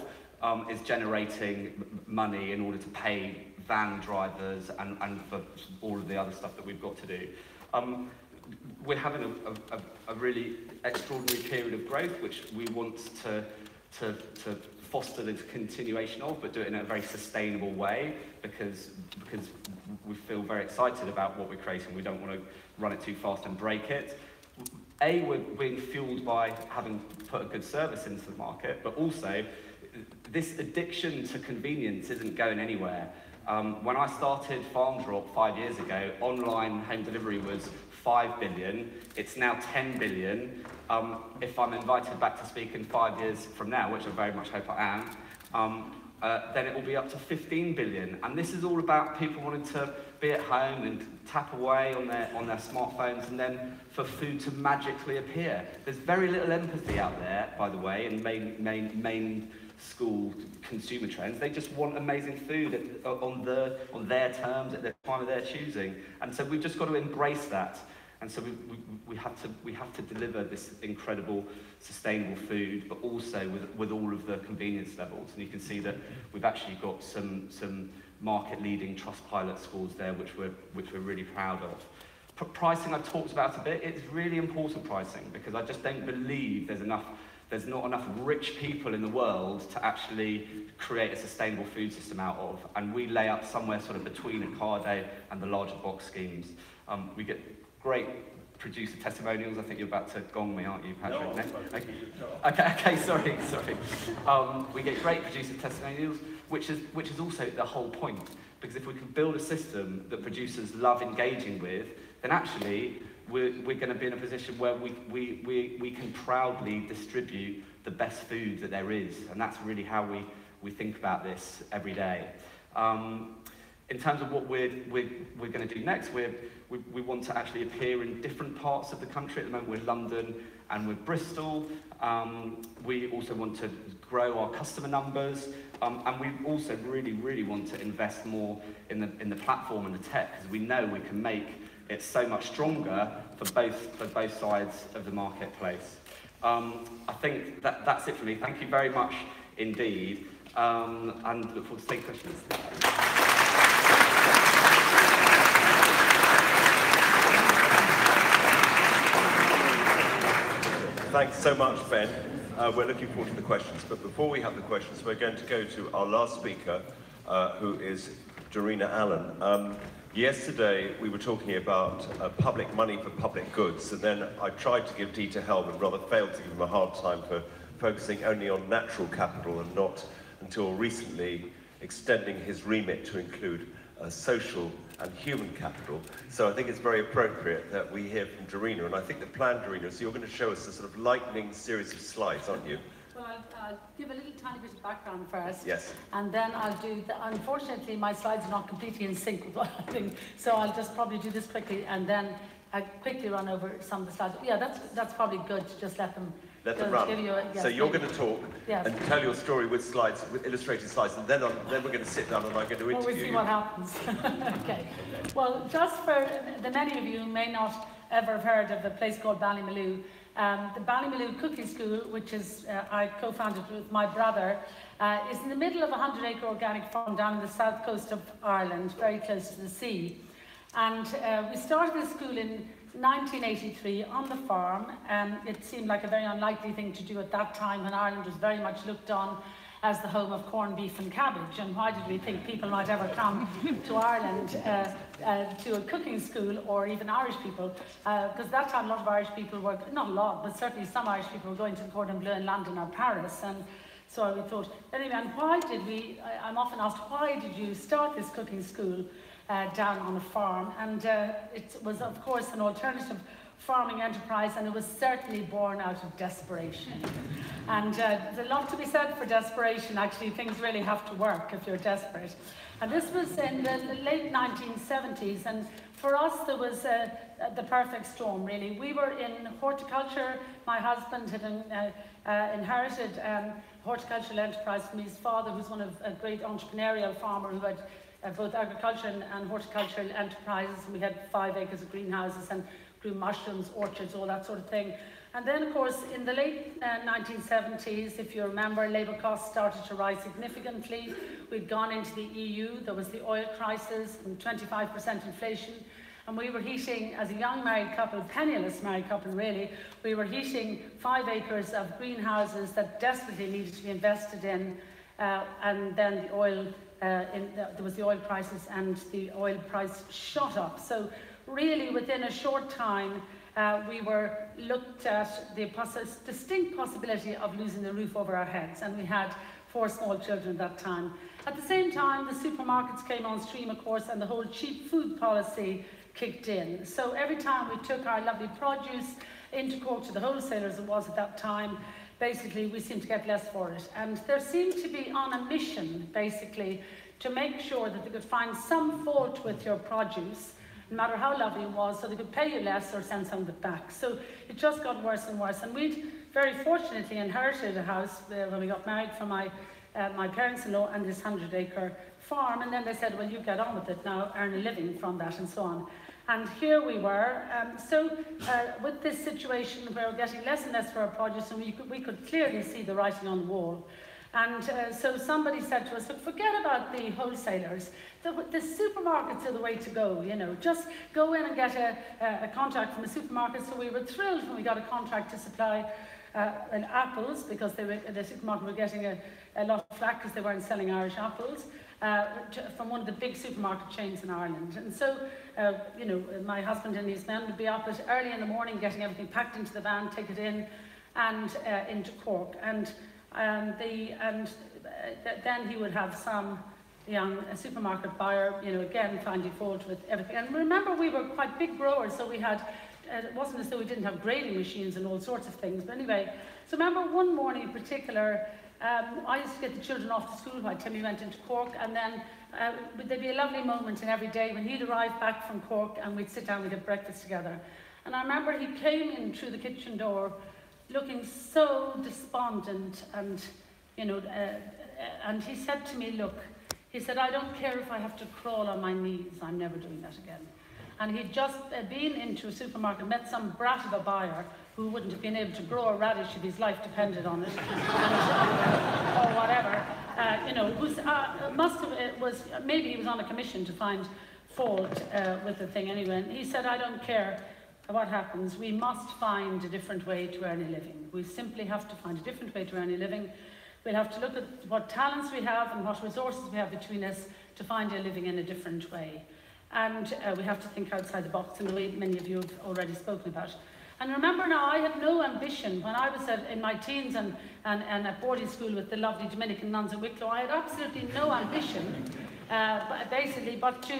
um, is generating money in order to pay van drivers and, and for all of the other stuff that we've got to do. Um, we're having a, a, a really extraordinary period of growth, which we want to, to, to foster the continuation of, but do it in a very sustainable way because, because we feel very excited about what we're creating. We don't want to run it too fast and break it. A, we're being fueled by having put a good service into the market, but also this addiction to convenience isn't going anywhere. Um, when I started FarmDrop Rock five years ago, online home delivery was 5 billion. It's now 10 billion. Um, if I'm invited back to speak in five years from now, which I very much hope I am, um, uh, then it will be up to 15 billion. And this is all about people wanting to be at home and tap away on their, on their smartphones and then for food to magically appear. There's very little empathy out there, by the way, in main, main, main school consumer trends. They just want amazing food at, uh, on, the, on their terms, at the time of their choosing. And so we've just got to embrace that. And so we, we, we, have to, we have to deliver this incredible, sustainable food, but also with, with all of the convenience levels. And you can see that we've actually got some, some market-leading Trustpilot scores there, which we're, which we're really proud of. Pricing I've talked about a bit. It's really important pricing because I just don't believe there's enough there's not enough rich people in the world to actually create a sustainable food system out of. And we lay up somewhere sort of between Ocado and the larger box schemes. Um, we get great producer testimonials. I think you're about to gong me, aren't you, Patrick? No? Okay. okay, (laughs) okay, sorry, sorry. Um, we get great producer testimonials, which is, which is also the whole point. Because if we can build a system that producers love engaging with, then actually we're, we're going to be in a position where we, we, we, we can proudly distribute the best food that there is. And that's really how we, we think about this every day. Um, in terms of what we're, we're, we're going to do next, we're, we, we want to actually appear in different parts of the country. At the moment, we're London and we're Bristol. Um, we also want to grow our customer numbers. Um, and we also really, really want to invest more in the, in the platform and the tech, because we know we can make it's so much stronger for both, for both sides of the marketplace. Um, I think that, that's it for me. Thank you very much indeed, um, and look forward to taking questions. thanks so much, Ben. Uh, we're looking forward to the questions, but before we have the questions, we're going to go to our last speaker, uh, who is Darina Allen. Um, yesterday, we were talking about uh, public money for public goods, and then I tried to give Dieter Helm and rather failed to give him a hard time for focusing only on natural capital and not until recently extending his remit to include uh, social and human capital. So I think it's very appropriate that we hear from Darina, and I think the plan, Darina, so you're going to show us a sort of lightning series of slides, aren't you? I'll, I'll uh, give a little tiny bit of background first. Yes. And then I'll do, the, unfortunately, my slides are not completely in sync with what I think, so I'll just probably do this quickly and then I'll quickly run over some of the slides. Yeah, that's, that's probably good to just let them Let them uh, run. you a- yes, so you're going to talk Yes. and tell your story with slides, with illustrated slides, and then, I'm, then we're going to sit down and I'm going to interview Well, we'll see you. what happens. (laughs) okay. Well, just for the many of you who may not ever have heard of a place called Ballymaloe, um, the Ballymaloe Cooking School, which is uh, I co-founded with my brother, uh, is in the middle of a 100-acre organic farm down in the south coast of Ireland, very close to the sea. And uh, we started the school in 1983 on the farm. Um, it seemed like a very unlikely thing to do at that time when Ireland was very much looked on as the home of corned beef and cabbage. And why did we think people might ever come to Ireland uh, uh, to a cooking school or even Irish people? Because that time a lot of Irish people were, not a lot, but certainly some Irish people were going to the Cordon Bleu in London or Paris. And so we thought, anyway, and why did we, I, I'm often asked, why did you start this cooking school uh, down on a farm? And uh, it was, of course, an alternative farming enterprise, and it was certainly born out of desperation. And uh, there's a lot to be said for desperation. Actually, things really have to work if you're desperate. And this was in the late 1970s, and for us, there was uh, the perfect storm, really. We were in horticulture. My husband had uh, uh, inherited um, horticultural enterprise from his father, who's one of a great entrepreneurial farmer who had uh, both agriculture and, and horticultural enterprises. We had five acres of greenhouses and grew mushrooms, orchards, all that sort of thing. And then, of course, in the late uh, 1970s, if you remember, labour costs started to rise significantly. We'd gone into the EU, there was the oil crisis and 25% inflation. And we were heating, as a young married couple, penniless married couple really, we were heating five acres of greenhouses that desperately needed to be invested in. Uh, and then the oil, uh, in, uh, there was the oil crisis and the oil price shot up. So really within a short time, uh, we were looked at the distinct possibility of losing the roof over our heads, and we had four small children at that time. At the same time, the supermarkets came on stream, of course, and the whole cheap food policy kicked in. So every time we took our lovely produce into Cork to the wholesalers, it was at that time, basically we seemed to get less for it. And there seemed to be on a mission, basically, to make sure that they could find some fault with your produce no matter how lovely it was, so they could pay you less or send some of it back. So it just got worse and worse. And we'd very fortunately inherited a house uh, when we got married from my, uh, my parents-in-law and this 100-acre farm. And then they said, well, you get on with it now, earn a living from that and so on. And here we were. Um, so uh, with this situation where we're getting less and less for our produce, and we could, we could clearly see the writing on the wall. And uh, so somebody said to us, look, forget about the wholesalers. The, the supermarkets are the way to go, you know. Just go in and get a, a, contract from a supermarket. So we were thrilled when we got a contract to supply uh, an apples, because they were, the supermarket were getting a, a lot of flack because they weren't selling Irish apples. Uh, to, from one of the big supermarket chains in Ireland. And so, uh, you know, my husband and his men would be up at early in the morning getting everything packed into the van, take it in, and uh, into Cork. And um, the, and th- then he would have some young uh, supermarket buyer, you know, again finding fault with everything. And remember, we were quite big growers, so we had, uh, it wasn't as though we didn't have grading machines and all sorts of things. But anyway, so remember one morning in particular, um, I used to get the children off to school while Timmy went into Cork, and then uh, there'd be a lovely moment in every day when he'd arrive back from Cork and we'd sit down, we'd have breakfast together. And I remember he came in through the kitchen door looking so despondent and, you know, uh, and he said to me, look, he said, I don't care if I have to crawl on my knees, I'm never doing that again. And he'd just uh, been into a supermarket, met some brat of a buyer who wouldn't have been able to grow a radish if his life depended on it, uh, (laughs) or whatever. Uh, you know, was, uh, must have, it was, maybe he was on a commission to find fault uh, with the thing anyway. And he said, I don't care what happens? We must find a different way to earn a living. We simply have to find a different way to earn a living. We'll have to look at what talents we have and what resources we have between us to find a living in a different way. And uh, we have to think outside the box in the way many of you have already spoken about. And remember now, I had no ambition when I was at, in my teens and, and, and at boarding school with the lovely Dominican nuns in Wicklow. I had absolutely no ambition uh, basically, but to,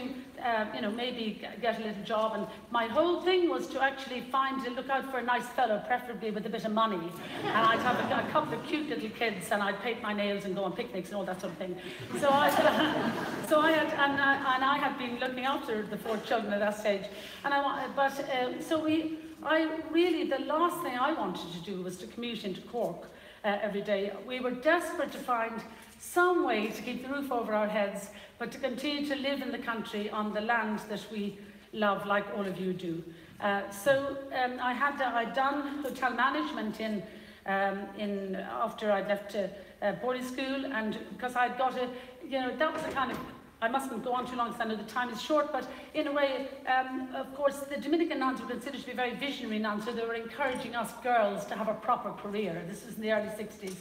um, you know, maybe get a little job. And my whole thing was to actually find, to look out for a nice fellow, preferably with a bit of money. And I'd have a, a couple of cute little kids, and I'd paint my nails and go on picnics and all that sort of thing. So I, (laughs) so I had, and, uh, and I had been looking after the four children at that stage. And I, but uh, so we, I really, the last thing I wanted to do was to commute into Cork uh, every day. We were desperate to find some way to keep the roof over our heads, but to continue to live in the country on the land that we love, like all of you do. Uh, so um, I had uh, I'd done hotel management in um, in after I'd left uh, uh, boarding school, and because I'd got a you know that was a kind of I mustn't go on too long because I know the time is short, but in a way, um, of course, the Dominican nuns were considered to be very visionary nuns, so they were encouraging us girls to have a proper career. This was in the early 60s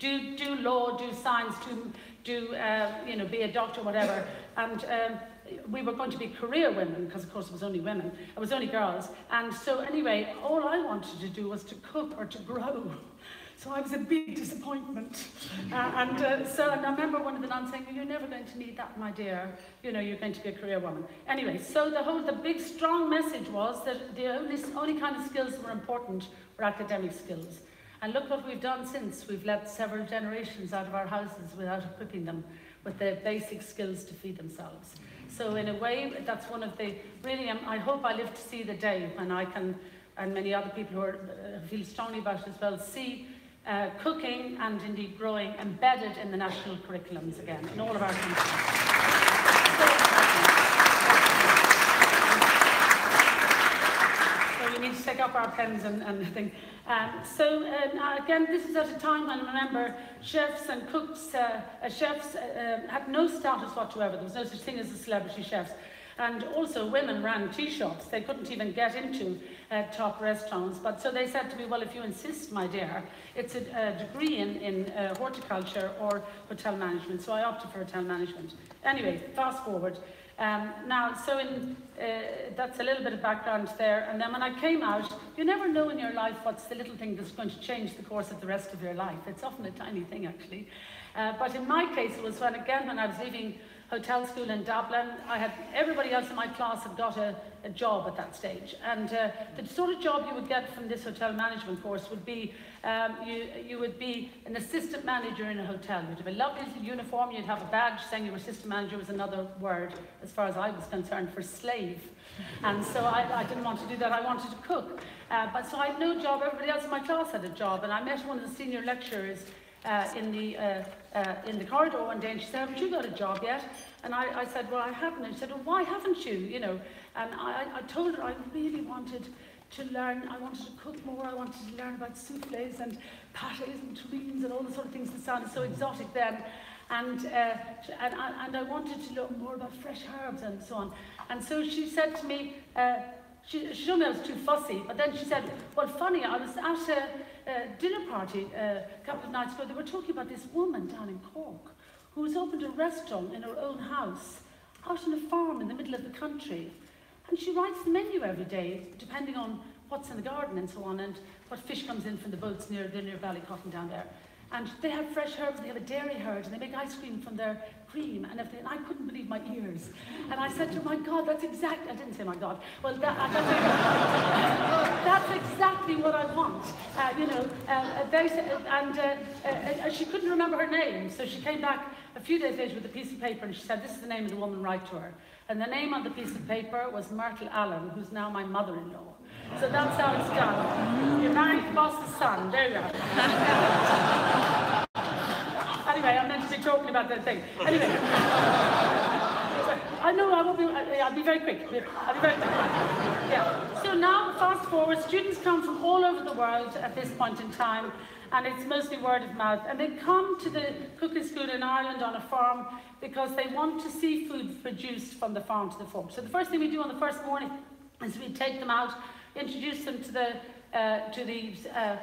do, do law, do science, do, do uh, you know, be a doctor, whatever. And um, we were going to be career women, because of course it was only women, it was only girls. And so anyway, all I wanted to do was to cook or to grow. So I was a big disappointment. Uh, and uh, so and I remember one of the nuns saying, you're never going to need that, my dear. You know, you're going to be a career woman. Anyway, so the whole, the big strong message was that the only, only kind of skills that were important were academic skills. And look what we've done since. We've let several generations out of our houses without equipping them with the basic skills to feed themselves. So in a way, that's one of the, really, um, I hope I live to see the day when I can, and many other people who are, uh, feel strongly about it as well, see uh, cooking and indeed growing embedded in the national curriculums again in all of our countries. Need to take up our pens and, and things. Um, so uh, again, this is at a time when, remember, chefs and cooks, uh, uh, chefs uh, had no status whatsoever. There was no such thing as a celebrity chefs. And also women ran tea shops. They couldn't even get into uh, top restaurants. But so they said to me, well, if you insist, my dear, it's a, a degree in, in horticulture or hotel management. So I opted for hotel management. Anyway, fast forward. Um, now, so in, uh, that's a little bit of background there. And then when I came out, you never know in your life what's the little thing that's going to change the course of the rest of your life. It's often a tiny thing, actually. Uh, but in my case, it was when, again, when I was leaving hotel school in Dublin. I had everybody else in my class had got a, a job at that stage. And uh, the sort of job you would get from this hotel management course would be um, you, you would be an assistant manager in a hotel. You'd have a lovely uniform, you'd have a badge saying you were assistant manager was another word, as far as I was concerned, for slave. And so I, I didn't want to do that, I wanted to cook. Uh, but so I had no job, everybody else in my class had a job, and I met one of the senior lecturers uh, in, the, uh, uh, in the corridor one day and she said, haven't you got a job yet? And I, I said, well, I haven't. And she said, well, why haven't you? You know, and I, I told her I really wanted to learn, I wanted to cook more, I wanted to learn about souffles and pâtés and terrines and all the sort of things that sounded so exotic then. And, uh, and, and I wanted to learn more about fresh herbs and so on. And so she said to me, uh, she, she told me I was too fussy, but then she said, well, funny, I was at a, uh, dinner party uh, a couple of nights ago, they were talking about this woman down in Cork who has opened a restaurant in her own house out on a farm in the middle of the country. And she writes the menu every day, depending on what's in the garden and so on, and what fish comes in from the boats near, the near Ballycotton down there. And they have fresh herbs, they have a dairy herd, and they make ice cream from their cream and everything. And I couldn't believe my ears. And I said to her, my God, that's exactly, I didn't say my God, well, that, (laughs) that's exactly what I want. Uh, you know, uh, they, and uh, uh, uh, she couldn't remember her name, so she came back a few days later with a piece of paper and she said, this is the name of the woman, write to her. And the name on the piece of paper was Myrtle Allen, who's now my mother-in-law. So that's how it's done. You're married to boss's son. There you are. (laughs) anyway, I'm meant to be talking about that thing. Anyway. (laughs) I know I will be, uh, I'll be very quick. I'll be very quick. Yeah. So now, fast forward, students come from all over the world at this point in time, and it's mostly word of mouth. And they come to the cooking school in Ireland on a farm because they want to see food produced from the farm to the fork. So the first thing we do on the first morning is we take them out introduce them to the uh, to the, uh,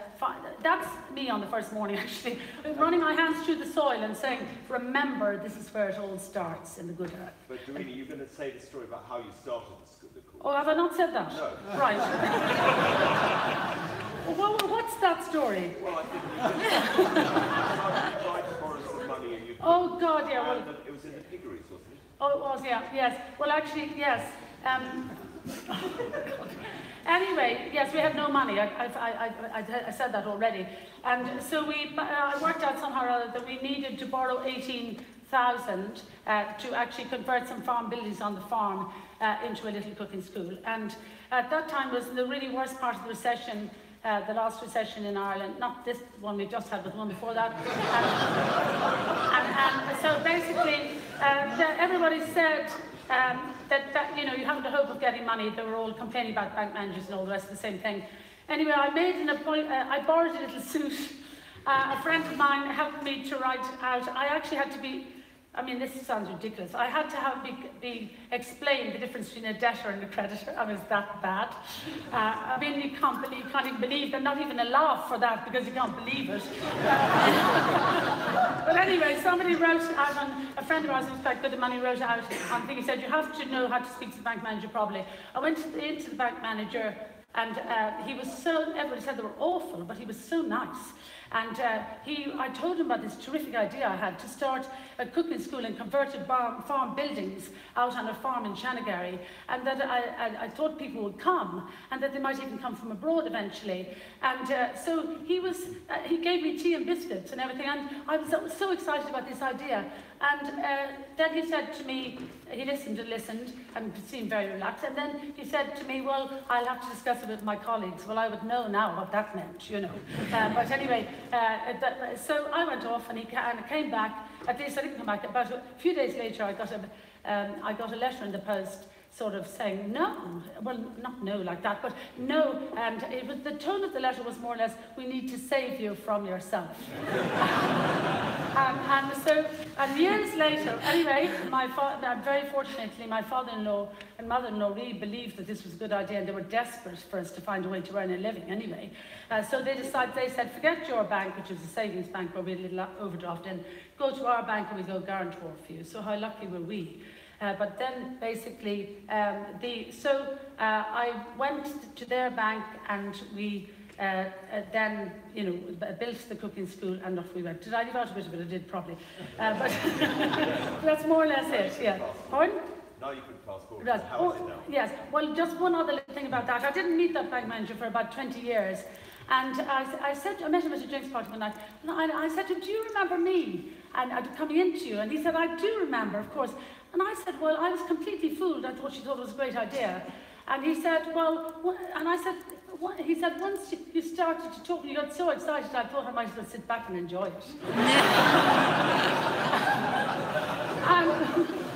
that's me on the first morning (laughs) actually, running my hands through the soil and saying, remember, this is where it all starts in the good earth. But Darina, you're going to say the story about how you started. Oh, have I not said that? No. Right. well, what's that story? Well, I think you (laughs) tried to borrow some money and you... Oh, God, yeah. Well, it was in the piggeries, wasn't it? Oh, it was, yeah, yes. Well, actually, yes. Um, (laughs) Anyway, yes, we had no money. I, I, I, I, said that already. And so we, uh, I worked out somehow or other that we needed to borrow 18,000 uh, to actually convert some farm buildings on the farm uh, into a little cooking school. And at that time was the really worst part of the recession uh, the last recession in Ireland, not this one we just had, but the one before that. (laughs) and, and, and so basically, uh, everybody said um, that, that, you know, you haven't a hope of getting money. They were all complaining about bank managers and all the rest of the same thing. Anyway, I made an appointment, uh, I borrowed a little suit. Uh, a friend of mine helped me to write out. I actually had to be I mean, this sounds ridiculous. I had to have be, be explained the difference between a debtor and a creditor. I was that bad. Uh, I mean, you can't believe, can't even believe. There's not even a laugh for that because you can't believe it. (laughs) but anyway, somebody wrote out on a friend of ours who's quite good at money wrote out on thing. He said you have to know how to speak to the bank manager properly. I went to the, into the bank manager and uh, he was so. Everybody said they were awful, but he was so nice. And uh, he, I told him about this terrific idea I had to start a cooking school in converted bar, farm buildings out on a farm in Shanagarry. And that I, I, I thought people would come and that they might even come from abroad eventually. And uh, so he was, uh, he gave me tea and biscuits and everything. And I was so excited about this idea. And uh, then he said to me, he listened and listened and seemed very relaxed. And then he said to me, well, I'll have to discuss it with my colleagues. Well, I would know now what that meant, you know. Uh, but anyway, uh, that, so I went off and he and came back. At least I didn't come back. About a few days later, I got a, um, I got a letter in the post sort of saying no, well, not no like that, but no, and it was, the tone of the letter was more or less, we need to save you from yourself. (laughs) um, and so, and years later, anyway, my father, very fortunately, my father-in-law and mother-in-law really believed that this was a good idea, and they were desperate for us to find a way to earn a living anyway. Uh, so they decided, they said, forget your bank, which was a savings bank where we had a little overdraft and go to our bank and we go guarantor for you. So how lucky were we? Uh, but then basically, um, the, so uh, I went to their bank and we uh, uh, then, you know, built the cooking school and off we went. Did I leave out a bit of it? I did probably. Uh, but (laughs) that's more or less it, yeah. Pardon? Now you could pass forward. How oh, is it now? Yes. Well, just one other thing about that. I didn't meet that bank manager for about 20 years. And I, I said, I met him at a drinks party one night, and I, I said to him, do you remember me? And I'd coming into you, and he said, I do remember, of course. And I said, well, I was completely fooled. I thought she thought it was a great idea. And he said, well, and I said, what? he said, once you started to talk, you got so excited, I thought I might as well sit back and enjoy it. (laughs) and,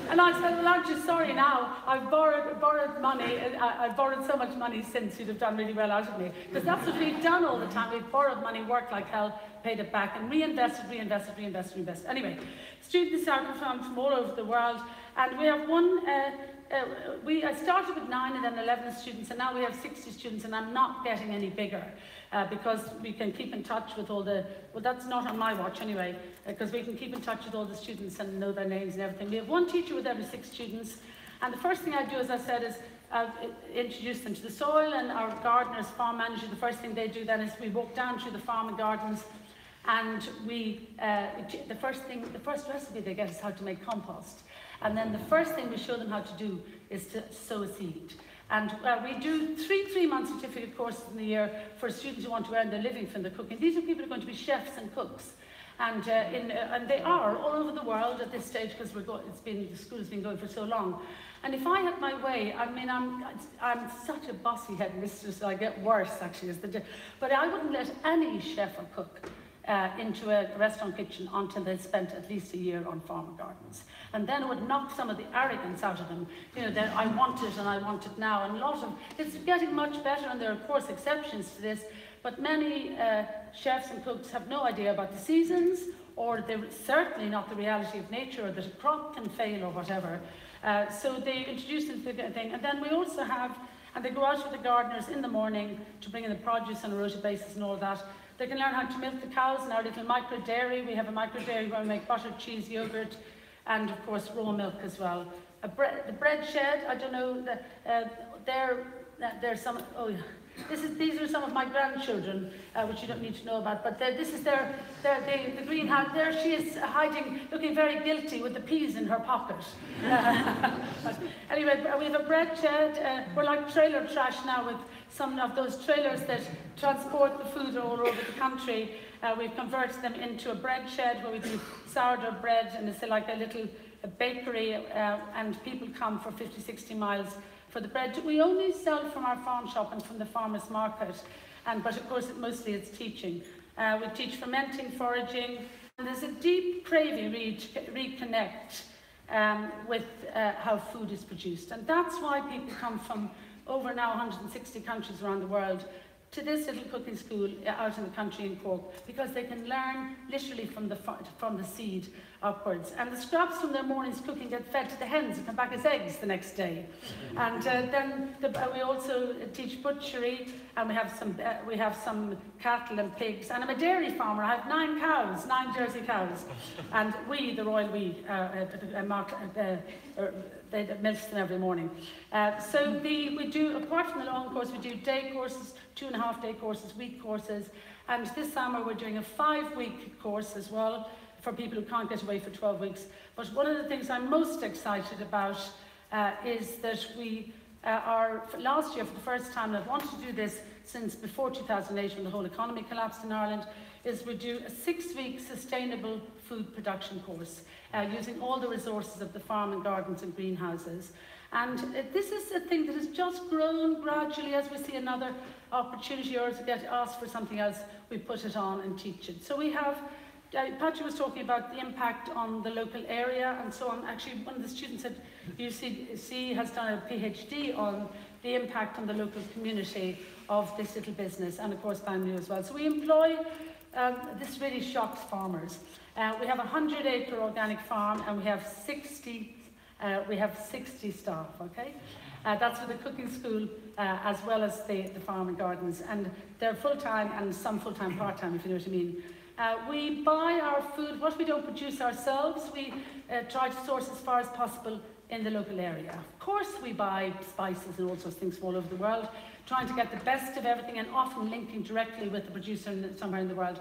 and I said, well, aren't you sorry now? I've borrowed, borrowed money. Uh, uh, I, have borrowed so much money since you'd have done really well out of me. Because that's what we've done all the time. We've borrowed money, worked like hell, paid it back, and reinvested, reinvested, reinvested, reinvested. Anyway, students are from all over the world. And we have one, uh, uh, we I started with nine and then 11 students, and now we have 60 students, and I'm not getting any bigger uh, because we can keep in touch with all the, well, that's not on my watch anyway, because uh, we can keep in touch with all the students and know their names and everything. We have one teacher with every six students, and the first thing I do, as I said, is uh, introduce them to the soil, and our gardeners, farm manager, the first thing they do then is we walk down through the farm and gardens, and we, uh, the first thing, the first recipe they get is how to make compost. And then the first thing we show them how to do is to sow a seed. And uh, we do three three-month certificate courses in the year for students who want to earn their living from their cooking. These are people who are going to be chefs and cooks. And, uh, in, uh, and they are all over the world at this stage because it's been, the school's been going for so long. And if I had my way, I mean, I'm, I'm such a bossy head mistress, I get worse actually as the day. But I wouldn't let any chef or cook uh, into a restaurant kitchen until they spent at least a year on farm gardens. And then it would knock some of the arrogance out of them. You know, that I want it and I want it now. And a lot of, it's getting much better and there are of course exceptions to this, but many uh, chefs and cooks have no idea about the seasons or they're certainly not the reality of nature or that a crop can fail or whatever. Uh, so they introduce them to the thing. And then we also have And they go out with the gardeners in the morning to bring in the produce on a rota basis and all that. They can learn how to milk the cows in our little micro dairy. We have a micro dairy where we make butter, cheese, yogurt, and of course raw milk as well. Bre the bread shed, I don't know, the, uh, there, uh, there's some, oh yeah. This is, these are some of my grandchildren, uh, which you don't need to know about, but this is their, their the, the greenhouse. There she is hiding, looking very guilty with the peas in her pocket. (laughs) anyway, we have a bread shed. Uh, we're like trailer trash now with some of those trailers that transport the food all over the country. Uh, we've converted them into a bread shed where we do sourdough bread, and it's like a little a bakery, uh, and people come for 50, 60 miles for the bread. We only sell from our farm shop and from the farmer's market, and, but of course it, mostly it's teaching. Uh, we teach fermenting, foraging, and there's a deep craving re reconnect um, with uh, how food is produced. And that's why people come from over now 160 countries around the world to this little cooking school uh, out in the country in Cork because they can learn literally from the, from the seed upwards. And the scraps from their morning's cooking get fed to the hens and come back as eggs the next day. And uh, then the, uh, we also teach butchery and we have some uh, we have some cattle and pigs. And I'm a dairy farmer. I have nine cows, nine Jersey cows. And we, the royal we, uh, uh, uh, uh they milk them every morning. Uh, so the, we do, apart from the long course, we do day courses, two and a half day courses, week courses. And this summer we're doing a five week course as well for people who can't get away for 12 weeks. But one of the things I'm most excited about uh, is that we uh, are, last year for the first time, I've wanted to do this since before 2008 when the whole economy collapsed in Ireland, is we do a six-week sustainable food production course uh, using all the resources of the farm and gardens and greenhouses. And uh, this is a thing that has just grown gradually as we see another opportunity or to get asked for something else, we put it on and teach it. So we have uh, Patrick was talking about the impact on the local area and so on. Actually, one of the students at UCC has done a PhD on the impact on the local community of this little business and of course Ballymaloe as well. So we employ, um, this really shocks farmers. Uh, we have a 100 acre organic farm and we have 60, uh, we have 60 staff, okay? Uh, that's for the cooking school uh, as well as the, the farm and gardens. And they're full-time and some full-time, part-time, if you know what I mean. Uh, we buy our food, what we don't produce ourselves, we uh, try to source as far as possible in the local area. Of course, we buy spices and all sorts of things from all over the world, trying to get the best of everything and often linking directly with the producer somewhere in the world.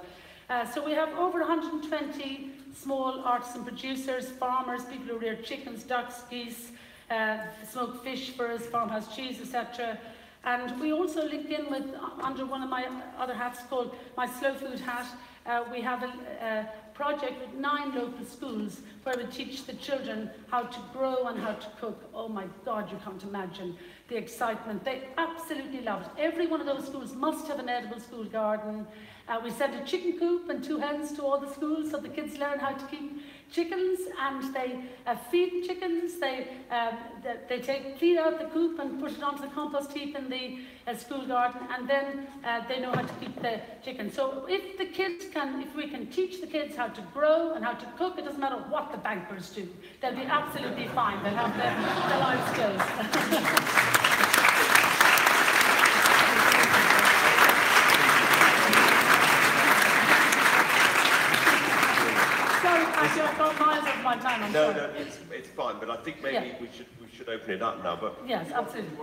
Uh, so we have over 120 small artisan producers, farmers, people who rear chickens, ducks, geese, uh, smoked fish for us, farmhouse cheese, etc. And we also link in with, under one of my other hats called my slow food hat, uh, we have a, a project with nine local schools where we teach the children how to grow and how to cook. Oh my God, you can't imagine the excitement. They absolutely love it. Every one of those schools must have an edible school garden. Uh, we send a chicken coop and two hens to all the schools so the kids learn how to keep chickens and they uh, feed chickens. They, um, they, they, take, clean out the coop and put it onto the compost heap in the uh, school garden and then uh, they know how to keep the chickens. So if the kids can, if we can teach the kids how to grow and how to cook, it doesn't matter what the bankers do. They'll be absolutely fine. They'll have their, their life skills. (laughs) my time, I'm No, sorry. no, it's, it's fine, but I think maybe Yeah. we should, we should open it up now, but Yes, absolutely.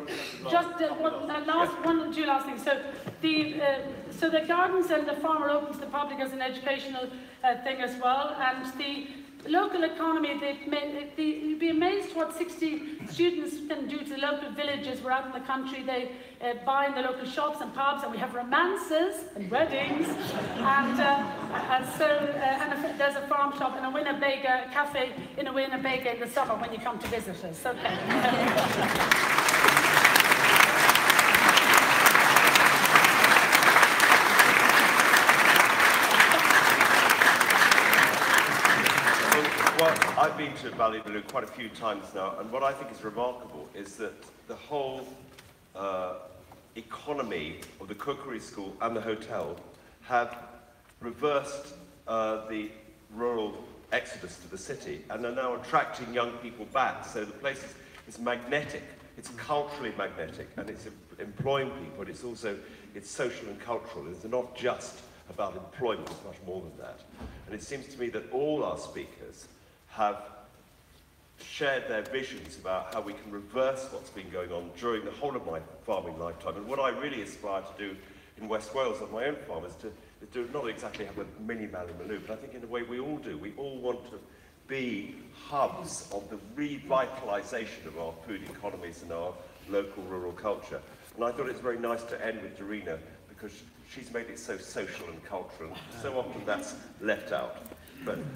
Just uh, one, uh, last, one or two last things. So the, uh, so the gardens and the farm are open to the public as an educational uh, thing as well, and the local economy, they, they, you'd be amazed what 60 students can do to the local villages. We're out in the country, they uh, buy in the local shops and pubs, and we have romances and weddings. and, uh, and so, uh, and a, there's a farm shop and a Winnebago cafe in a Winnebago in the summer when you come to visit us. Okay. (laughs) Well, I've been to Ballymaloe quite a few times now, and what I think is remarkable is that the whole uh, economy of the cookery school and the hotel have reversed uh, the rural exodus to the city and are now attracting young people back. So the place is it's magnetic, it's culturally magnetic, and it's employing people, it's also, it's social and cultural. It's not just about employment, it's much more than that. And it seems to me that all our speakers have shared their visions about how we can reverse what's been going on during the whole of my farming lifetime. And what I really aspire to do in West Wales on my own farm is to, is to not exactly have a mini Malimaloo, but I think in a way we all do. We all want to be hubs of the revitalisation of our food economies and our local rural culture. And I thought it's very nice to end with Dorina because she's made it so social and cultural. So often that's left out.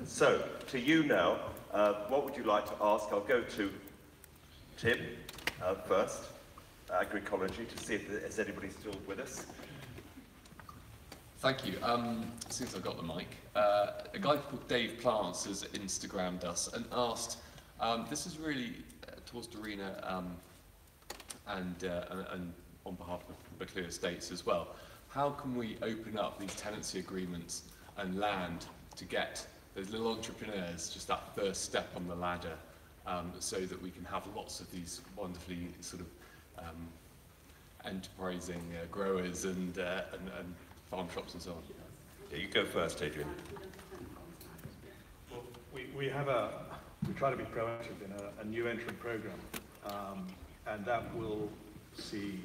So, to you now, uh, what would you like to ask? I'll go to Tim uh, first, Agricology, to see if there's anybody still with us. Thank you. Um, as soon as I got the mic, uh, a guy called Dave Plants has Instagrammed us and asked, um, this is really uh, towards Darina um, and, uh, and, and on behalf of Buccleuch Estates as well, how can we open up these tenancy agreements and land to get those little entrepreneurs just that first step on the ladder um, so that we can have lots of these wonderfully sort of um, enterprising uh, growers and, uh, and, and farm shops and so on. Yeah, you go first, Adrian. Well, we, we have a, we try to be proactive in a, a new entrant program, um, and that will see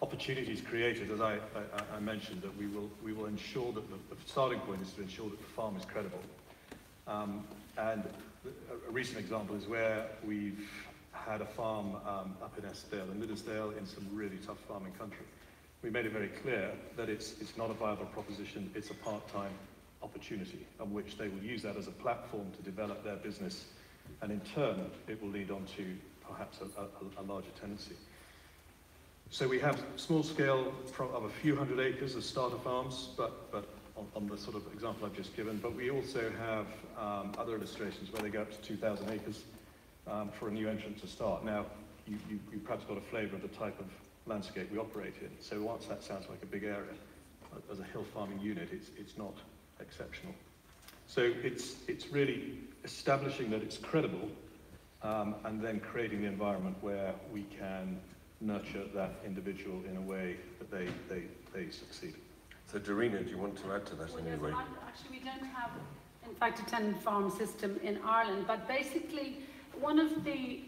opportunities created, as I, I, I mentioned, that we will, we will ensure that the, the starting point is to ensure that the farm is credible. Um, and a, a recent example is where we've had a farm um, up in Eskdale and Liddesdale in some really tough farming country. We made it very clear that it's, it's not a viable proposition, it's a part-time opportunity on which they will use that as a platform to develop their business and in turn it will lead on to perhaps a, a, a larger tenancy. So we have small scale from, of a few hundred acres as starter farms, but, but on, on the sort of example I've just given, but we also have um, other illustrations where they go up to 2,000 acres um, for a new entrant to start. Now, you, you, you perhaps got a flavour of the type of landscape we operate in. So whilst that sounds like a big area, as a hill farming unit, it's, it's not exceptional. So it's, it's really establishing that it's credible um, and then creating the environment where we can nurture that individual in a way that they, they, they succeed. So Darina, do you want to add to that well, in any way? Actually, we don't have, in fact, a tenant farm system in Ireland, but basically one of the,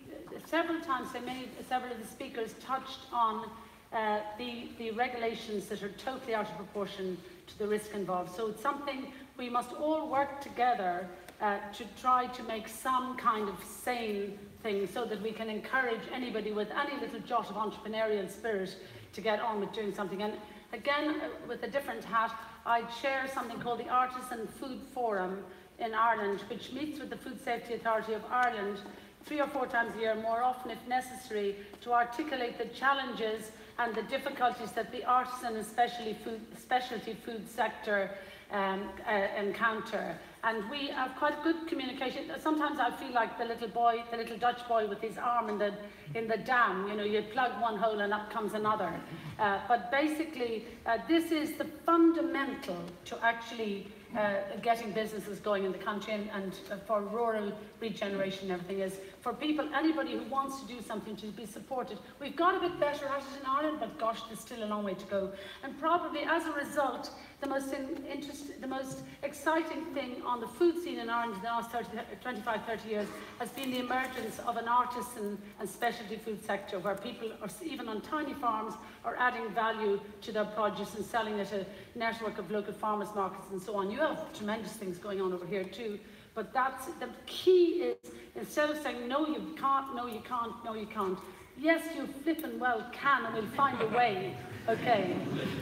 several times, so many, several of the speakers touched on uh, the, the regulations that are totally out of proportion to the risk involved. So it's something we must all work together uh, to try to make some kind of sane thing so that we can encourage anybody with any little jot of entrepreneurial spirit to get on with doing something. And again, uh, with a different hat, I chair something called the Artisan Food Forum in Ireland, which meets with the Food Safety Authority of Ireland three or four times a year, more often if necessary, to articulate the challenges and the difficulties that the artisan and food, specialty food sector um, uh, encounter. And we have quite good communication. Sometimes I feel like the little boy, the little Dutch boy with his arm in the, in the dam. You know, you plug one hole and up comes another. Uh, but basically, uh, this is the fundamental to actually uh, getting businesses going in the country and, and uh, for rural regeneration and everything is for people, anybody who wants to do something to be supported. We've got a bit better at it in Ireland, but gosh, there's still a long way to go. And probably as a result, the most in, interest, the most exciting thing on the food scene in Ireland in the last 30, 25, 30 years has been the emergence of an artisan and specialty food sector where people are, even on tiny farms, are adding value to their produce and selling it to a network of local farmers markets and so on. You have tremendous things going on over here too. But that's the key is instead of saying no you can't, no you can't, no you can't, yes you flipping well can and we'll find a way. Okay,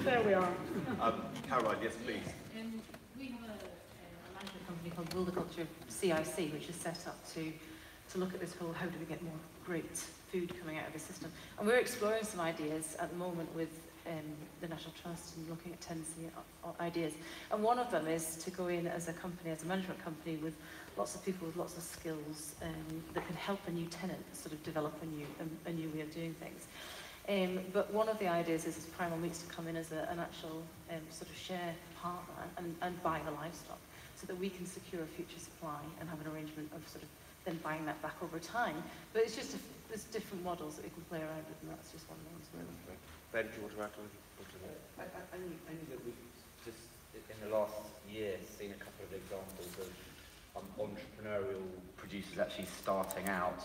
there we are. um, Caroline, yes, please. Um, we have a, a management company called Wilderculture CIC, which is set up to to look at this whole how do we get more great food coming out of the system. And we're exploring some ideas at the moment with um, the National Trust and looking at tendency uh, uh, ideas. And one of them is to go in as a company, as a management company with lots of people with lots of skills um, that can help a new tenant sort of develop a new, a, a new way of doing things. Um, but one of the ideas is, is Primal Meats to come in as a, an actual um, sort of share partner and, and buy the livestock so that we can secure a future supply and have an arrangement of sort of then buying that back over time. But it's just a there's different models that we can play around with, and that's just one of them. So. Ben, do you want to add anything to that? I, I, only, only that we've just in the last year seen a couple of examples of um, entrepreneurial producers actually starting out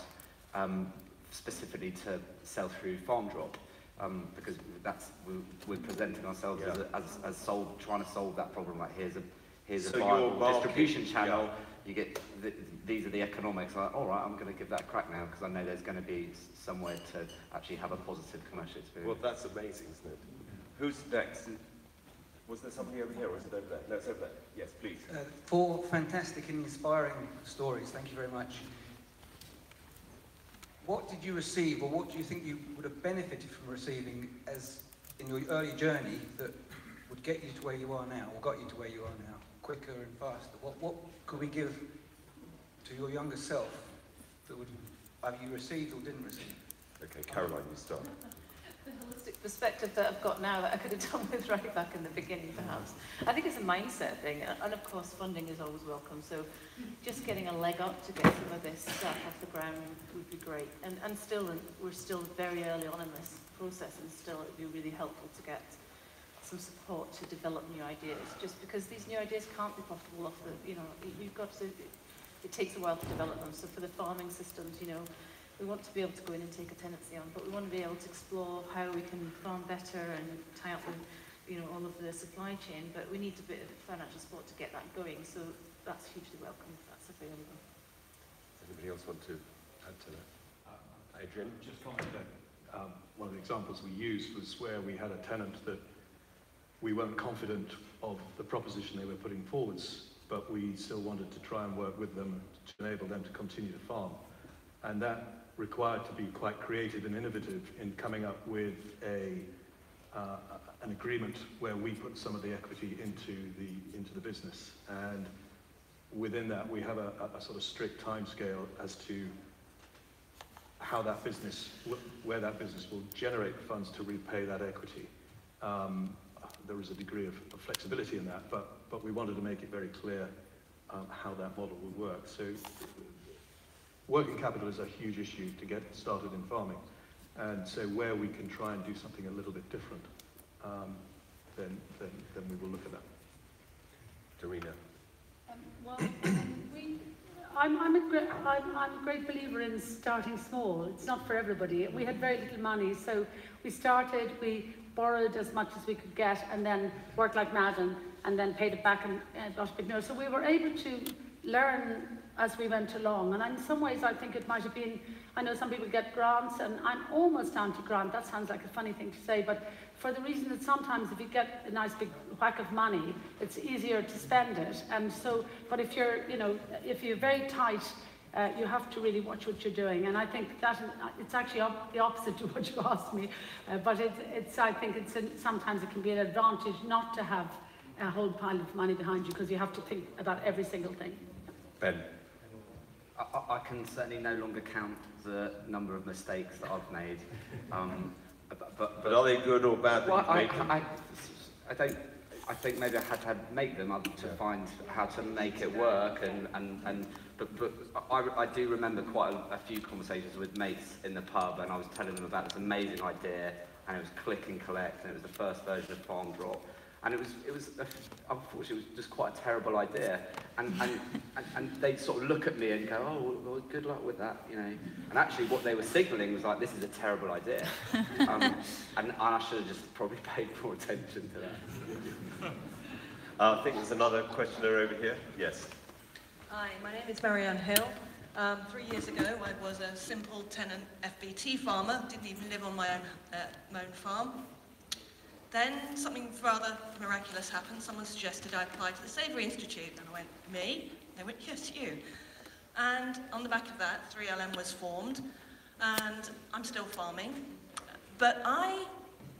um, specifically to sell through Farmdrop um, because that's we're, we're presenting ourselves as, a, as, as solve, trying to solve that problem like here's a here's So a viable market- distribution channel yeah. you get th these are the economics like all right I'm going to give that a crack now because I know there's going to be somewhere to actually have a positive commercial experience Well, that's amazing, isn't it? Who's next? Was there somebody over here or is it over there? No, it's over there. Yes, please. Uh, four fantastic and inspiring stories. Thank you very much. what did you receive or what do you think you would have benefited from receiving as in your early journey that would get you to where you are now or got you to where you are now quicker and faster? What, what could we give to your younger self that would have you received or didn't receive? Okay, Caroline, you start. Perspective that I've got now that I could have (laughs) done with right back in the beginning, perhaps. I think it's a mindset thing, and and of course, funding is always welcome. So, just getting a leg up to get some of this stuff off the ground would be great. And and still, we're still very early on in this process, and still, it'd be really helpful to get some support to develop new ideas. Just because these new ideas can't be profitable off the, you know, you've got to. It takes a while to develop them. So for the farming systems, you know, we want to be able to go in and take a tenancy on, but we want to be able to explore how we can farm better and tie up with, you know, all of the supply chain, but we need a bit of financial support to get that going, so that's hugely welcome if that's available. Anybody else want to add to that? Adrian? Just comment that um, one of the examples we used was where we had a tenant that we weren't confident of the proposition they were putting forwards, but we still wanted to try and work with them to enable them to continue to farm. And that required to be quite creative and innovative in coming up with a, uh, an agreement where we put some of the equity into the, into the business. And within that, we have a, a, sort of strict timescale as to how that business, where that business will generate funds to repay that equity. Um, there is a degree of, of flexibility in that, but, but we wanted to make it very clear um, how that model would work. So working capital is a huge issue to get started in farming. And so where we can try and do something a little bit different, um, then, then, then we will look at that. Darina? Um, well, um, we, I'm, I'm, a great, I'm, I'm a great believer in starting small. It's not for everybody. We had very little money, so we started, we borrowed as much as we could get, and then worked like mad and, and then paid it back and uh, got a big note. So we were able to learn as we went along. And in some ways, I think it might have been, I know some people get grants, and I'm almost anti-grant. That sounds like a funny thing to say, but for the reason that sometimes if you get a nice big whack of money, it's easier to spend it. And so, but if you're, you know, if you're very tight, uh, you have to really watch what you're doing. And I think that it's actually op the opposite (laughs) to what you asked me. Uh, but it's, I think it's an, sometimes it can be an advantage not to have a whole pile of money behind you because you have to think about every single thing. Ben? I, I can certainly no longer count the number of mistakes that I've made. Um, but, but, but are they good or bad? Well, I, I, I, I don't. I think maybe I had to make them up to yeah. find how to make it work, and and and. But but I, I do remember quite a, a few conversations with mates in the pub, and I was telling them about this amazing idea, and it was click and collect, and it was the first version of Farm Drop, and it was it was unfortunately it was just quite a terrible idea, and and, and, and they'd sort of look at me and go, oh well, good luck with that, you know, and actually what they were signalling was like this is a terrible idea, (laughs) um, and, and I should have just probably (laughs) paid more attention to that. Uh, I think there's another questioner over here. Yes. Hi, my name is Marianne Hill. Um, three years ago, I was a simple tenant FBT farmer, didn't even live on my own, uh, my own farm. Then something rather miraculous happened. Someone suggested I apply to the Savory Institute, and I went, me? They went, yes, you. And on the back of that, 3LM was formed, and I'm still farming. But I,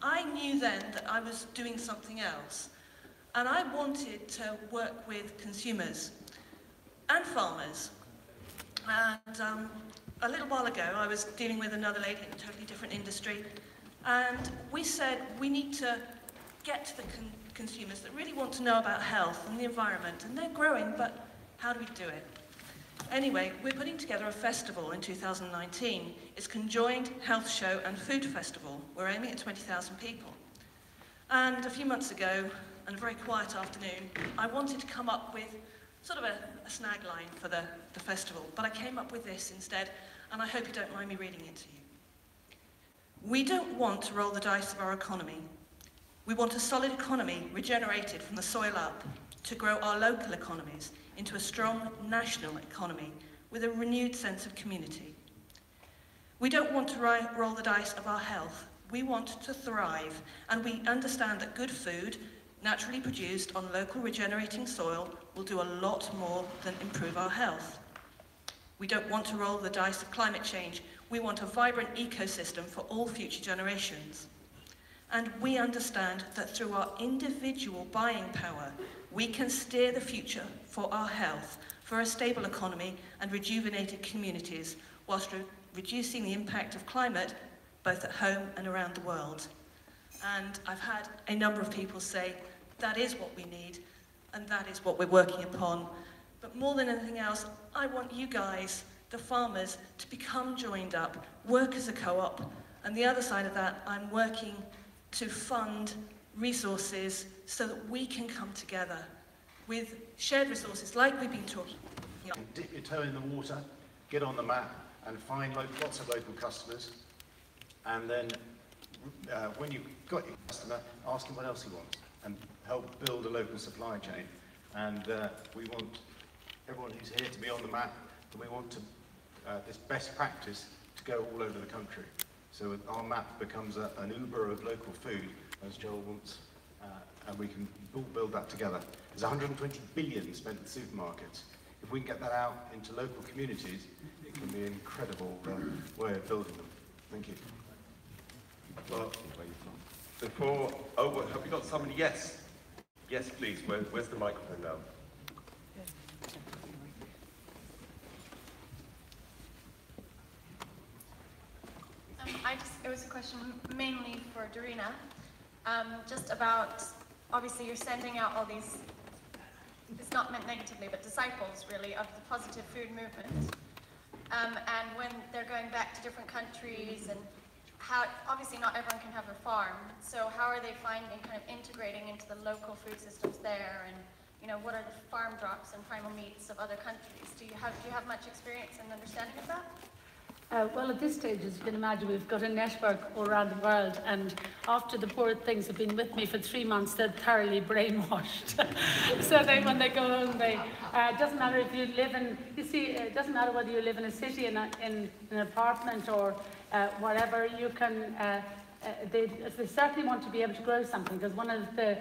I knew then that I was doing something else, and I wanted to work with consumers and farmers. And um, a little while ago, I was dealing with another lady in a totally different industry, and we said we need to get to the con consumers that really want to know about health and the environment, and they're growing, but how do we do it? Anyway, we're putting together a festival in 2019. It's conjoined health show and food festival. We're aiming at 20,000 people. And a few months ago, on a very quiet afternoon, I wanted to come up with sort of a, a snag line for the, the festival, but I came up with this instead, and I hope you don't mind me reading it to you. We don't want to roll the dice of our economy. We want a solid economy regenerated from the soil up to grow our local economies into a strong national economy with a renewed sense of community. We don't want to roll the dice of our health. We want to thrive, and we understand that good food, naturally produced on local regenerating soil, will do a lot more than improve our health. We don't want to roll the dice of climate change. We want a vibrant ecosystem for all future generations. And we understand that through our individual buying power, we can steer the future for our health, for a stable economy and rejuvenated communities, whilst re- reducing the impact of climate both at home and around the world. And I've had a number of people say that is what we need and that is what we're working upon. But more than anything else, I want you guys, the farmers, to become joined up, work as a co-op. And the other side of that, I'm working to fund resources so that we can come together with shared resources like we've been talking about. Dip your toe in the water, get on the map, and find lots of local customers. And then, uh, when you've got your customer, ask him what else he wants, and help build a local supply chain. And uh, we want everyone who's here to be on the map, and we want to, uh, this best practice to go all over the country. So our map becomes a, an Uber of local food, as Joel wants, uh, and we can all build that together. There's 120 billion spent in supermarkets. If we can get that out into local communities, it can be an incredible uh, way of building them. Thank you. Well, before, oh, have we got somebody? Yes. Yes, please. Where, where's the microphone now? I just, it was a question mainly for Darina, um, just about, obviously you're sending out all these, it's not meant negatively, but disciples really of the positive food movement. Um, and when they're going back to different countries and how, obviously not everyone can have a farm, so how are they finding kind of integrating into the local food systems there and, you know, what are the Farmdrops and primal meats of other countries? Do you have, do you have much experience and understanding of that? Uh, well, at this stage, as you can imagine, we've got a network all around the world, and after the poor things have been with me for three months, they're thoroughly brainwashed. (laughs) so they, when they go home, they uh, it doesn't matter if you live in. You see, it doesn't matter whether you live in a city, in, a, in an apartment, or uh, whatever. You can. Uh, uh, they, they certainly want to be able to grow something because one of the,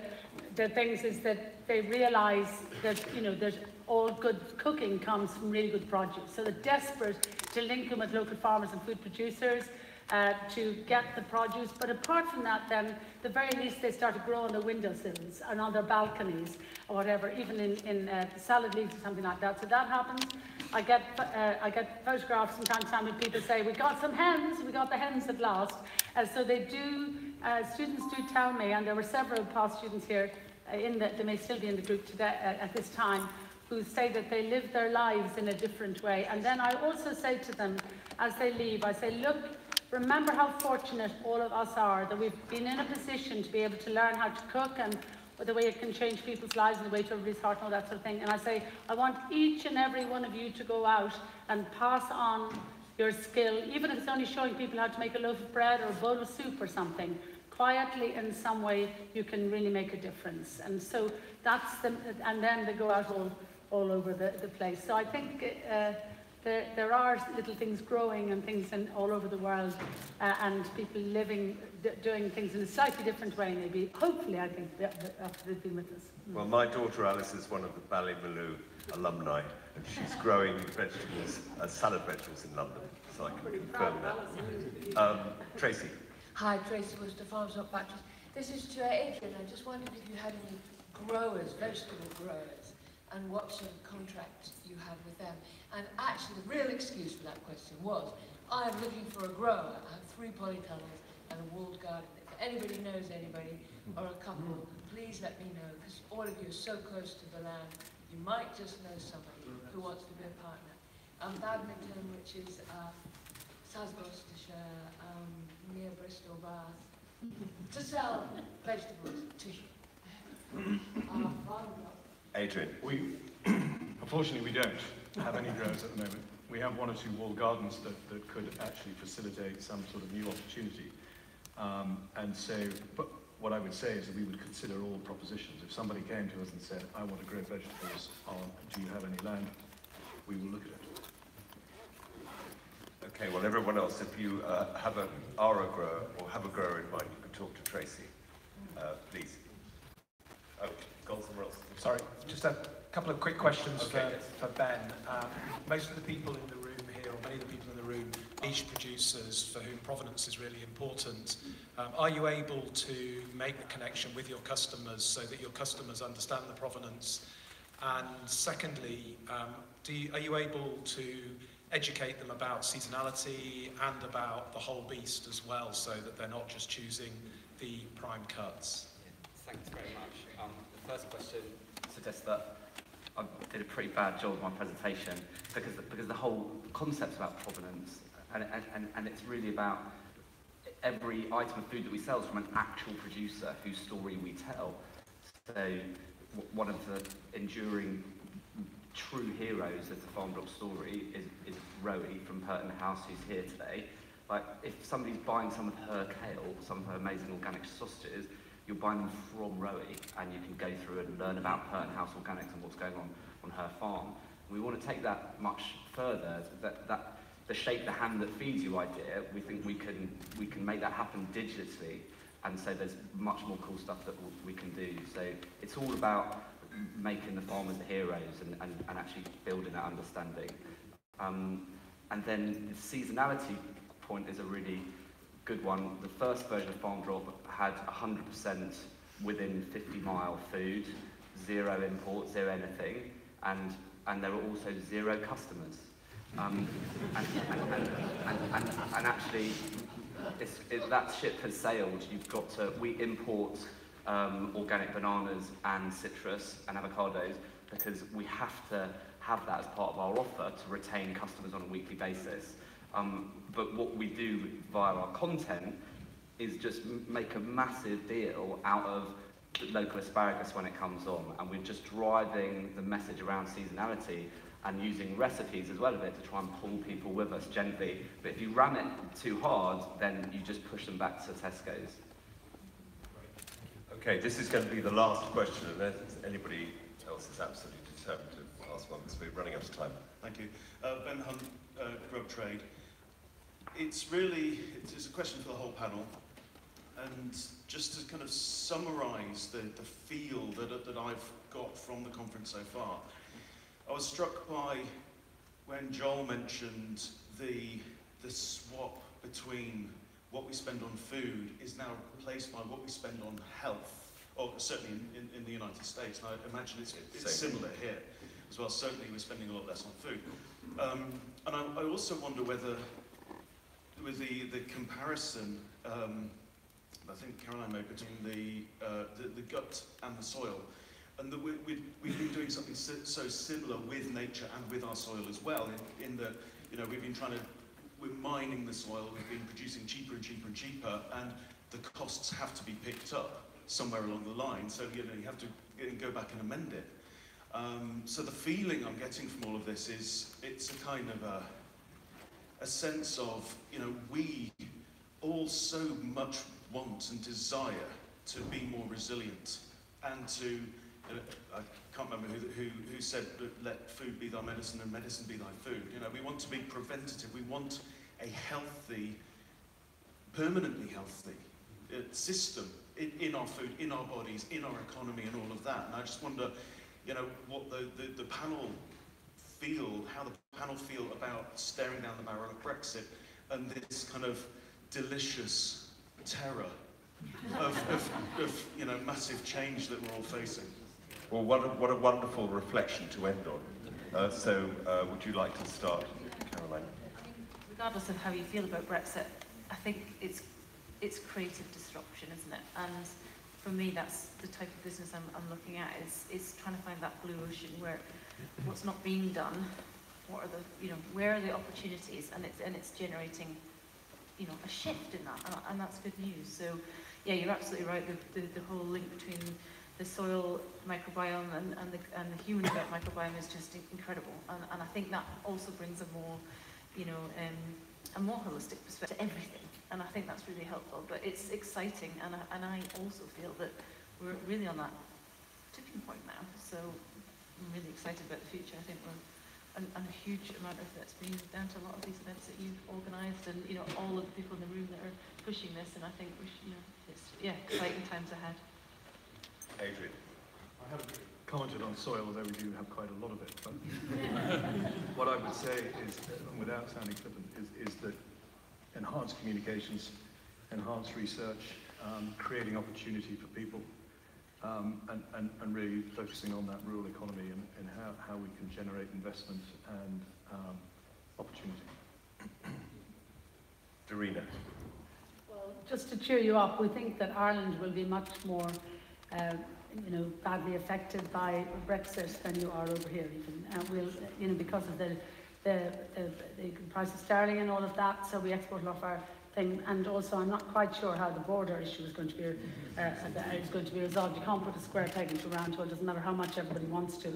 the things is that they realise that you know that all good cooking comes from really good produce. So they're desperate to link in with local farmers and food producers uh, to get the produce. But apart from that, then the very least they start to grow on their windowsills and on their balconies or whatever, even in, in uh, salad leaves or something like that. So that happens. I get, uh, I get photographs from time when people say, we got some hens, we got the hens at last. Uh, so they do, uh, students do tell me, and there were several past students here uh, in the, they may still be in the group today uh, at this time, who say that they live their lives in a different way. And then I also say to them, as they leave, I say, look, remember how fortunate all of us are that we've been in a position to be able to learn how to cook and the way it can change people's lives and the way to everybody's heart and all that sort of thing. And I say, I want each and every one of you to go out and pass on your skill, even if it's only showing people how to make a loaf of bread or a bowl of soup or something. Quietly, in some way, you can really make a difference. And so that's the, and then they go out all, all over the, the place. So I think uh, there, there are little things growing and things in, all over the world uh, and people living, d- doing things in a slightly different way maybe. Hopefully, I think, that- that after they've been with us. Well, my daughter Alice is one of the Ballymaloe alumni, and she's growing vegetables, uh, salad vegetables in London, so I can confirm that. Um, Tracy. Hi, Tracy Worcester, Farms Not Factories. This is to Adrian. I just wondered if you had any growers, vegetable growers, and what sort of contracts you have with them. And actually, the real excuse for that question was, I am looking for a grower. I have three polytunnels and a walled garden. If anybody knows anybody, or a couple, please let me know, because all of you are so close to the land, you might just know somebody who wants to be a partner. um, Badminton, which is uh, South Gloucestershire, um, near Bristol, Bath, to sell vegetables to you. (laughs) block. Adrian. We, (clears throat) unfortunately, we don't have any growers at the moment. We have one or two wall gardens that, that could actually facilitate some sort of new opportunity. Um, and so, but what I would say is that we would consider all propositions. If somebody came to us and said, I want to grow vegetables on, do you have any land? We will look at it. Okay, well, everyone else, if you uh, have a, are a grower or have a grower in mind, you can talk to Tracy, uh, please. Oh, gone somewhere else. Sorry, just a couple of quick questions Okay, for, yes. for Ben. Um, most of the people in the room here, or many of the people in the room, niche producers for whom provenance is really important. Um, are you able to make the connection with your customers so that your customers understand the provenance? And secondly, um, do you, are you able to educate them about seasonality and about the whole beast as well, so that they're not just choosing the prime cuts? Thanks very much. First question suggests that I did a pretty bad job of my presentation because the, because the whole concept's about provenance and, and, and, and it's really about every item of food that we sell is from an actual producer whose story we tell. So one of the enduring true heroes of the Farmdrop story is, is Rowie from Purton House who's here today. Like if somebody's buying some of her kale, some of her amazing organic sausages, you're buying them from Rowie and you can go through and learn about Pert House Organics and what's going on on her farm. And we want to take that much further, that, that the shape the hand that feeds you idea, we think we can, we can make that happen digitally. And so there's much more cool stuff that we can do. So it's all about making the farmers the heroes and, and, and actually building that understanding. Um, and then the seasonality point is a really good one. The first version of Farmdrop had 100% within 50 mile food, zero import, zero anything, and, and there were also zero customers. Um, and, and, and, and, and, actually, that ship has sailed. You've got to, we import um, organic bananas and citrus and avocados because we have to have that as part of our offer to retain customers on a weekly basis. Um, but what we do via our content is just make a massive deal out of local asparagus when it comes on. And we're just driving the message around seasonality and using recipes as well of it to try and pull people with us gently. But if you ram it too hard, then you just push them back to Tesco's. Okay, this is going to be the last question, unless anybody else is absolutely determined to ask one, because we're running out of time. Thank you. Uh, ben Hunt, uh, Grub Trade. It's really, it's, a question for the whole panel. And just to kind of summarise the, the feel that, that I've got from the conference so far, I was struck by when Joel mentioned the, the swap between what we spend on food is now replaced by what we spend on health, or certainly in, in, in the United States, and I imagine it's, it's similar here as well. Certainly we're spending a lot less on food. Um, and I, I also wonder whether, with the, the comparison, um, I think Caroline made between the, uh, the, the gut and the soil, and that we, we, we've been doing something so, similar with nature and with our soil as well, in, in that, you know, we've been trying to, we're mining the soil, we've been producing cheaper and cheaper and cheaper, and the costs have to be picked up somewhere along the line, so, you know, you have to go back and amend it. Um, so the feeling I'm getting from all of this is it's a kind of a, a sense of, you know, we all so much want and desire to be more resilient and to, uh, I can't remember who, who, who said, let food be thy medicine and medicine be thy food. You know, we want to be preventative. We want a healthy, permanently healthy uh, system in, in our food, in our bodies, in our economy and all of that. And I just wonder, you know, what the, the, the panel feel, how the panel feel about staring down the barrel of Brexit and this kind of delicious terror of, of, of you know, massive change that we're all facing. Well, what a, what a wonderful reflection to end on. Uh, so, uh, would you like to start, Caroline? regardless of how you feel about Brexit, I think it's it's creative disruption, isn't it? And for me, that's the type of business I'm, I'm looking at. Is is trying to find that blue ocean where what's not being done, what are the, you know, where are the opportunities, and it's and it's generating, you know, a shift in that, and, and that's good news. So, yeah, you're absolutely right. The, the, the whole link between the soil microbiome and, and, the, and the human gut microbiome is just incredible, and, and I think that also brings a more, you know, um, a more holistic perspective to everything, and I think that's really helpful. But it's exciting, and I, and I also feel that we're really on that tipping point now. So I'm really excited about the future. I think we're and, and a huge amount of that's been down to a lot of these events that you've organised and you know all of the people in the room that are pushing this and I think we should, you know it's yeah exciting times ahead. Adrian. I haven't commented on soil although we do have quite a lot of it but (laughs) what I would say is without sounding flippant is, is that enhanced communications enhanced research um, creating opportunity for people um, and, and, and really focusing on that rural economy and, and how, how we can generate investment and um, opportunity. (coughs) Darina. Well, just to cheer you up, we think that Ireland will be much more, uh, you know, badly affected by Brexit than you are over here even. Uh, we'll, you know, because of the, the, the, the price of sterling and all of that, so we export a lot of our thing. And also, I'm not quite sure how the border issue is going to be uh, is going to be resolved. You can't put a square peg into a round hole. It doesn't matter how much everybody wants to,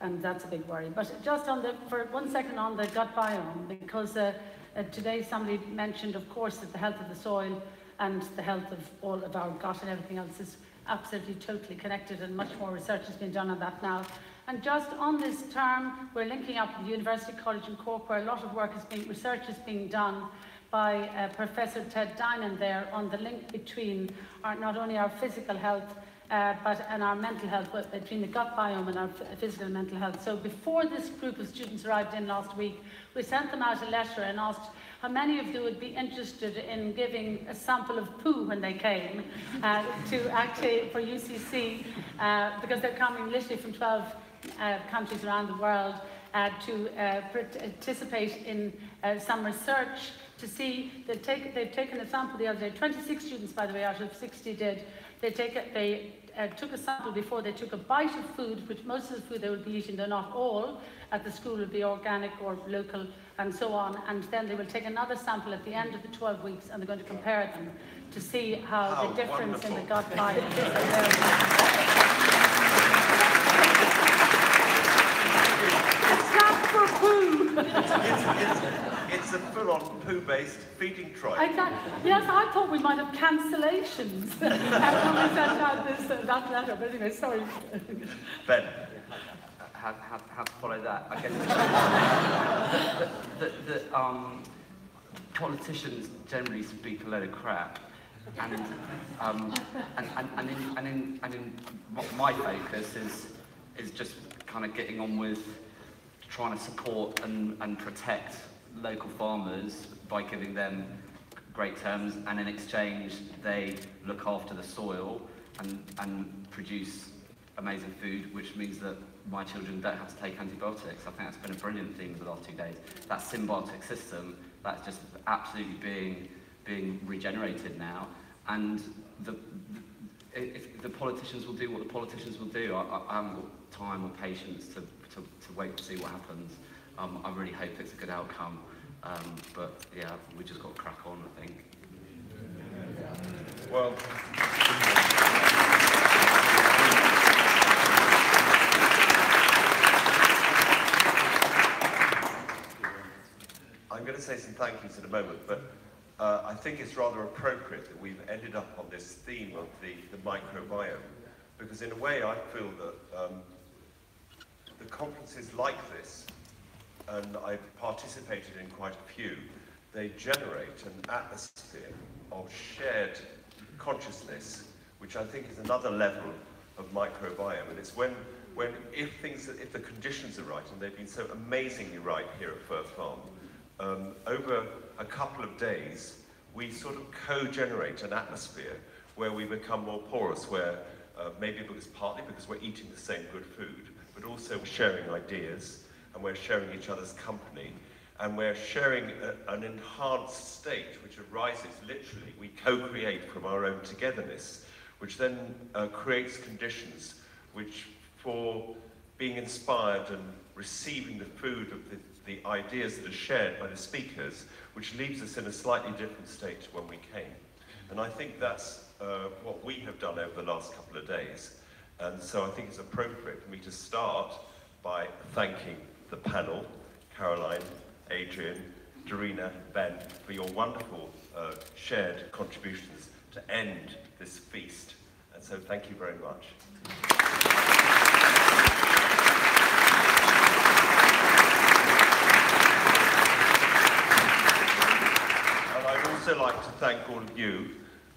and that's a big worry. But just on the for one second on the gut biome, because uh, uh, today somebody mentioned, of course, that the health of the soil and the health of all of our gut and everything else is absolutely totally connected, and much more research has been done on that now. And just on this term, we're linking up with the University College in Cork, where a lot of work is being, research is being done by uh, Professor Ted Dinan there on the link between our, not only our physical health uh, but and our mental health, between the gut biome and our physical and mental health. So before this group of students arrived in last week, we sent them out a letter and asked how many of them would be interested in giving a sample of poo when they came uh, to actually for UCC, uh, because they're coming literally from 12 uh, countries around the world uh, to uh, participate in some research to see, they've, take, they've taken a sample the other day, 26 students, by the way, out of 60 did. They, take a, they uh, took a sample before they took a bite of food, which most of the food they would be eating, they're not all, at the school would be organic or local and so on. And then they will take another sample at the end of the 12 weeks and they're going to compare them to see how, how the difference wonderful. in the gut biome is it's a full-on poo-based feeding trough. Exactly. Yes, I thought we might have cancellations when we sent out this, uh, that letter, but anyway, sorry. Ben. Have, have, how to follow that? I guess the, (laughs) the, the, um, politicians generally speak a load of crap. And, um, and, and, and, in, and, in, and in my focus is, is just kind of getting on with trying to support and, and protect local farmers by giving them great terms and in exchange they look after the soil and, and produce amazing food which means that my children don't have to take antibiotics. I think that's been a brilliant theme of the last two days. That symbiotic system, that's just absolutely being, being regenerated now. And the, the, if the politicians will do what the politicians will do, I, I haven't got time or patience to, to, to wait to see what happens. Um, I really hope it's a good outcome. Um, but yeah, we just got to crack on, I think. Well. I'm going to say some thank yous in a moment, but uh, I think it's rather appropriate that we've ended up on this theme of the, the microbiome, because in a way I feel that um, the conferences like this and I've participated in quite a few, they generate an atmosphere of shared consciousness, which I think is another level of microbiome. And it's when, when if things, if the conditions are right, and they've been so amazingly right here at Firth Farm, um, over a couple of days, we sort of co-generate an atmosphere where we become more porous, where uh, maybe because partly because we're eating the same good food, but also sharing ideas, and we're sharing each other's company, and we're sharing a, an enhanced state which arises literally. We co-create from our own togetherness, which then uh, creates conditions which, for being inspired and receiving the food of the the ideas that are shared by the speakers, which leaves us in a slightly different state when we came. And I think that's uh, what we have done over the last couple of days. And so I think it's appropriate for me to start by thanking the panel, Caroline, Adrian, Darina, Ben, for your wonderful uh, shared contributions to end this feast. And so thank you very much. And I'd also like to thank all of you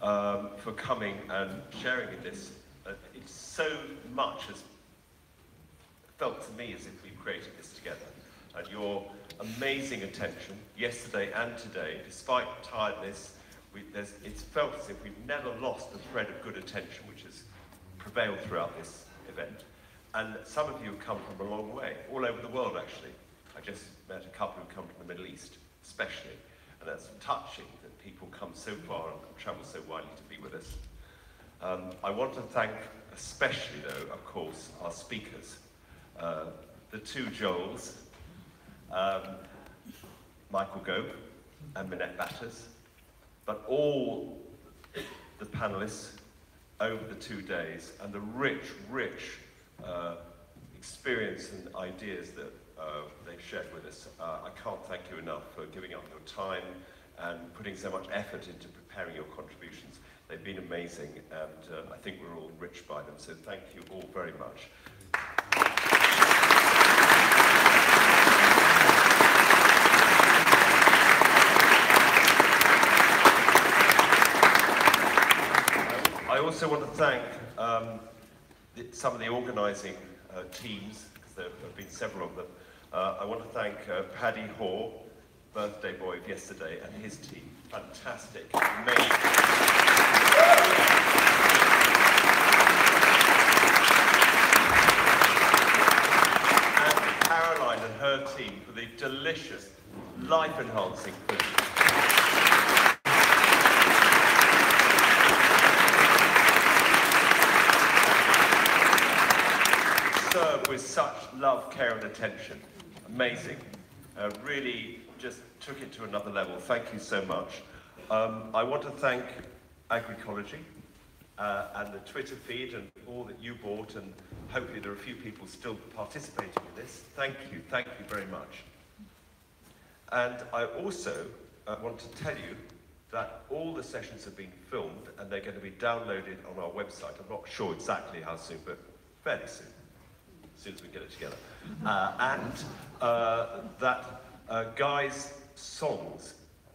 um, for coming and sharing in this. Uh, it's so much has felt to me as if we've created this together. And your amazing attention, yesterday and today, despite tiredness, we, it's felt as if we've never lost the thread of good attention which has prevailed throughout this event. And some of you have come from a long way, all over the world actually. I just met a couple who come from the Middle East, especially. And that's touching that people come so far and travel so widely to be with us. Um, I want to thank especially, though, of course, our speakers. Uh, the two Joels, um, Michael Gove and Minette Batters, but all the panelists over the two days and the rich, rich uh, experience and ideas that uh, they've shared with us. Uh, I can't thank you enough for giving up your time and putting so much effort into preparing your contributions. They've been amazing and uh, I think we're all enriched by them, so thank you all very much. I also want to thank um, some of the organising uh, teams, because there have been several of them. Uh, I want to thank uh, Paddy Hoare, birthday boy of yesterday, and his team. Fantastic, amazing. And Caroline and her team for the delicious, life-enhancing food. With such love, care and attention. Amazing. Uh, really just took it to another level. Thank you so much. Um, I want to thank Agricology uh, and the Twitter feed and all that you bought and hopefully there are a few people still participating in this. Thank you, thank you very much. And I also uh, want to tell you that all the sessions have been filmed and they're going to be downloaded on our website. I'm not sure exactly how soon, but fairly soon as soon as we get it together. Uh, and uh, that uh, Guy's songs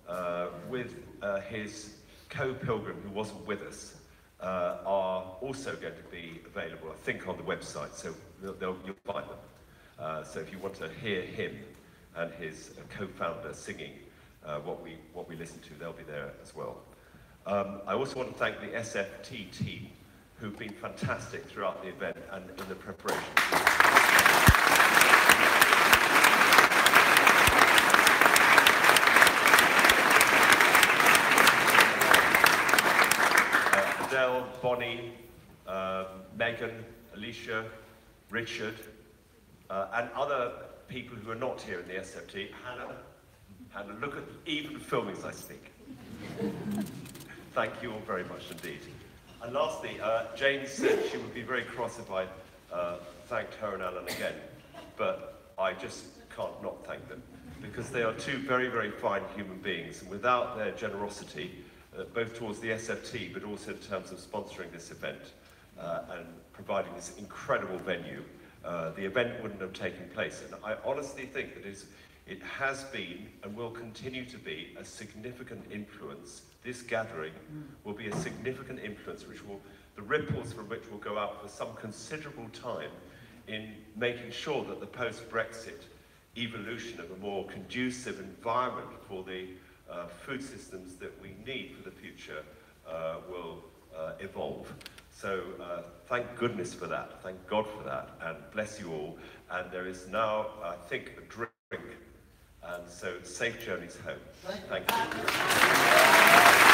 uh, with uh, his co-pilgrim who wasn't with us uh, are also going to be available, I think, on the website, so they'll, they'll, you'll find them. So if you want to hear him and his co-founder singing what, we, what we listen to, they'll be there as well. Um, I also want to thank the SFT team who've been fantastic throughout the event and in the preparation. Uh, Adele, Bonnie, um, Megan, Alicia, Richard, uh, and other people who are not here in the SFT. Hannah, Hannah, look at even filming as I speak. (laughs) Thank you all very much indeed. And lastly, uh, Jane said she would be very cross if I uh, thanked her and Alan again, but I just can't not thank them because they are two very, very fine human beings, and without their generosity, uh, both towards the SFT, but also in terms of sponsoring this event uh, and providing this incredible venue, uh, the event wouldn't have taken place. And I honestly think that it's, it has been and will continue to be a significant influence. This gathering will be a significant influence which will, the ripples from which will go out for some considerable time in making sure that the post-Brexit evolution of a more conducive environment for the uh, food systems that we need for the future uh, will uh, evolve. So uh, thank goodness for that, thank God for that, and bless you all. And there is now, I think, a drink, And so safe journeys home. Thank you.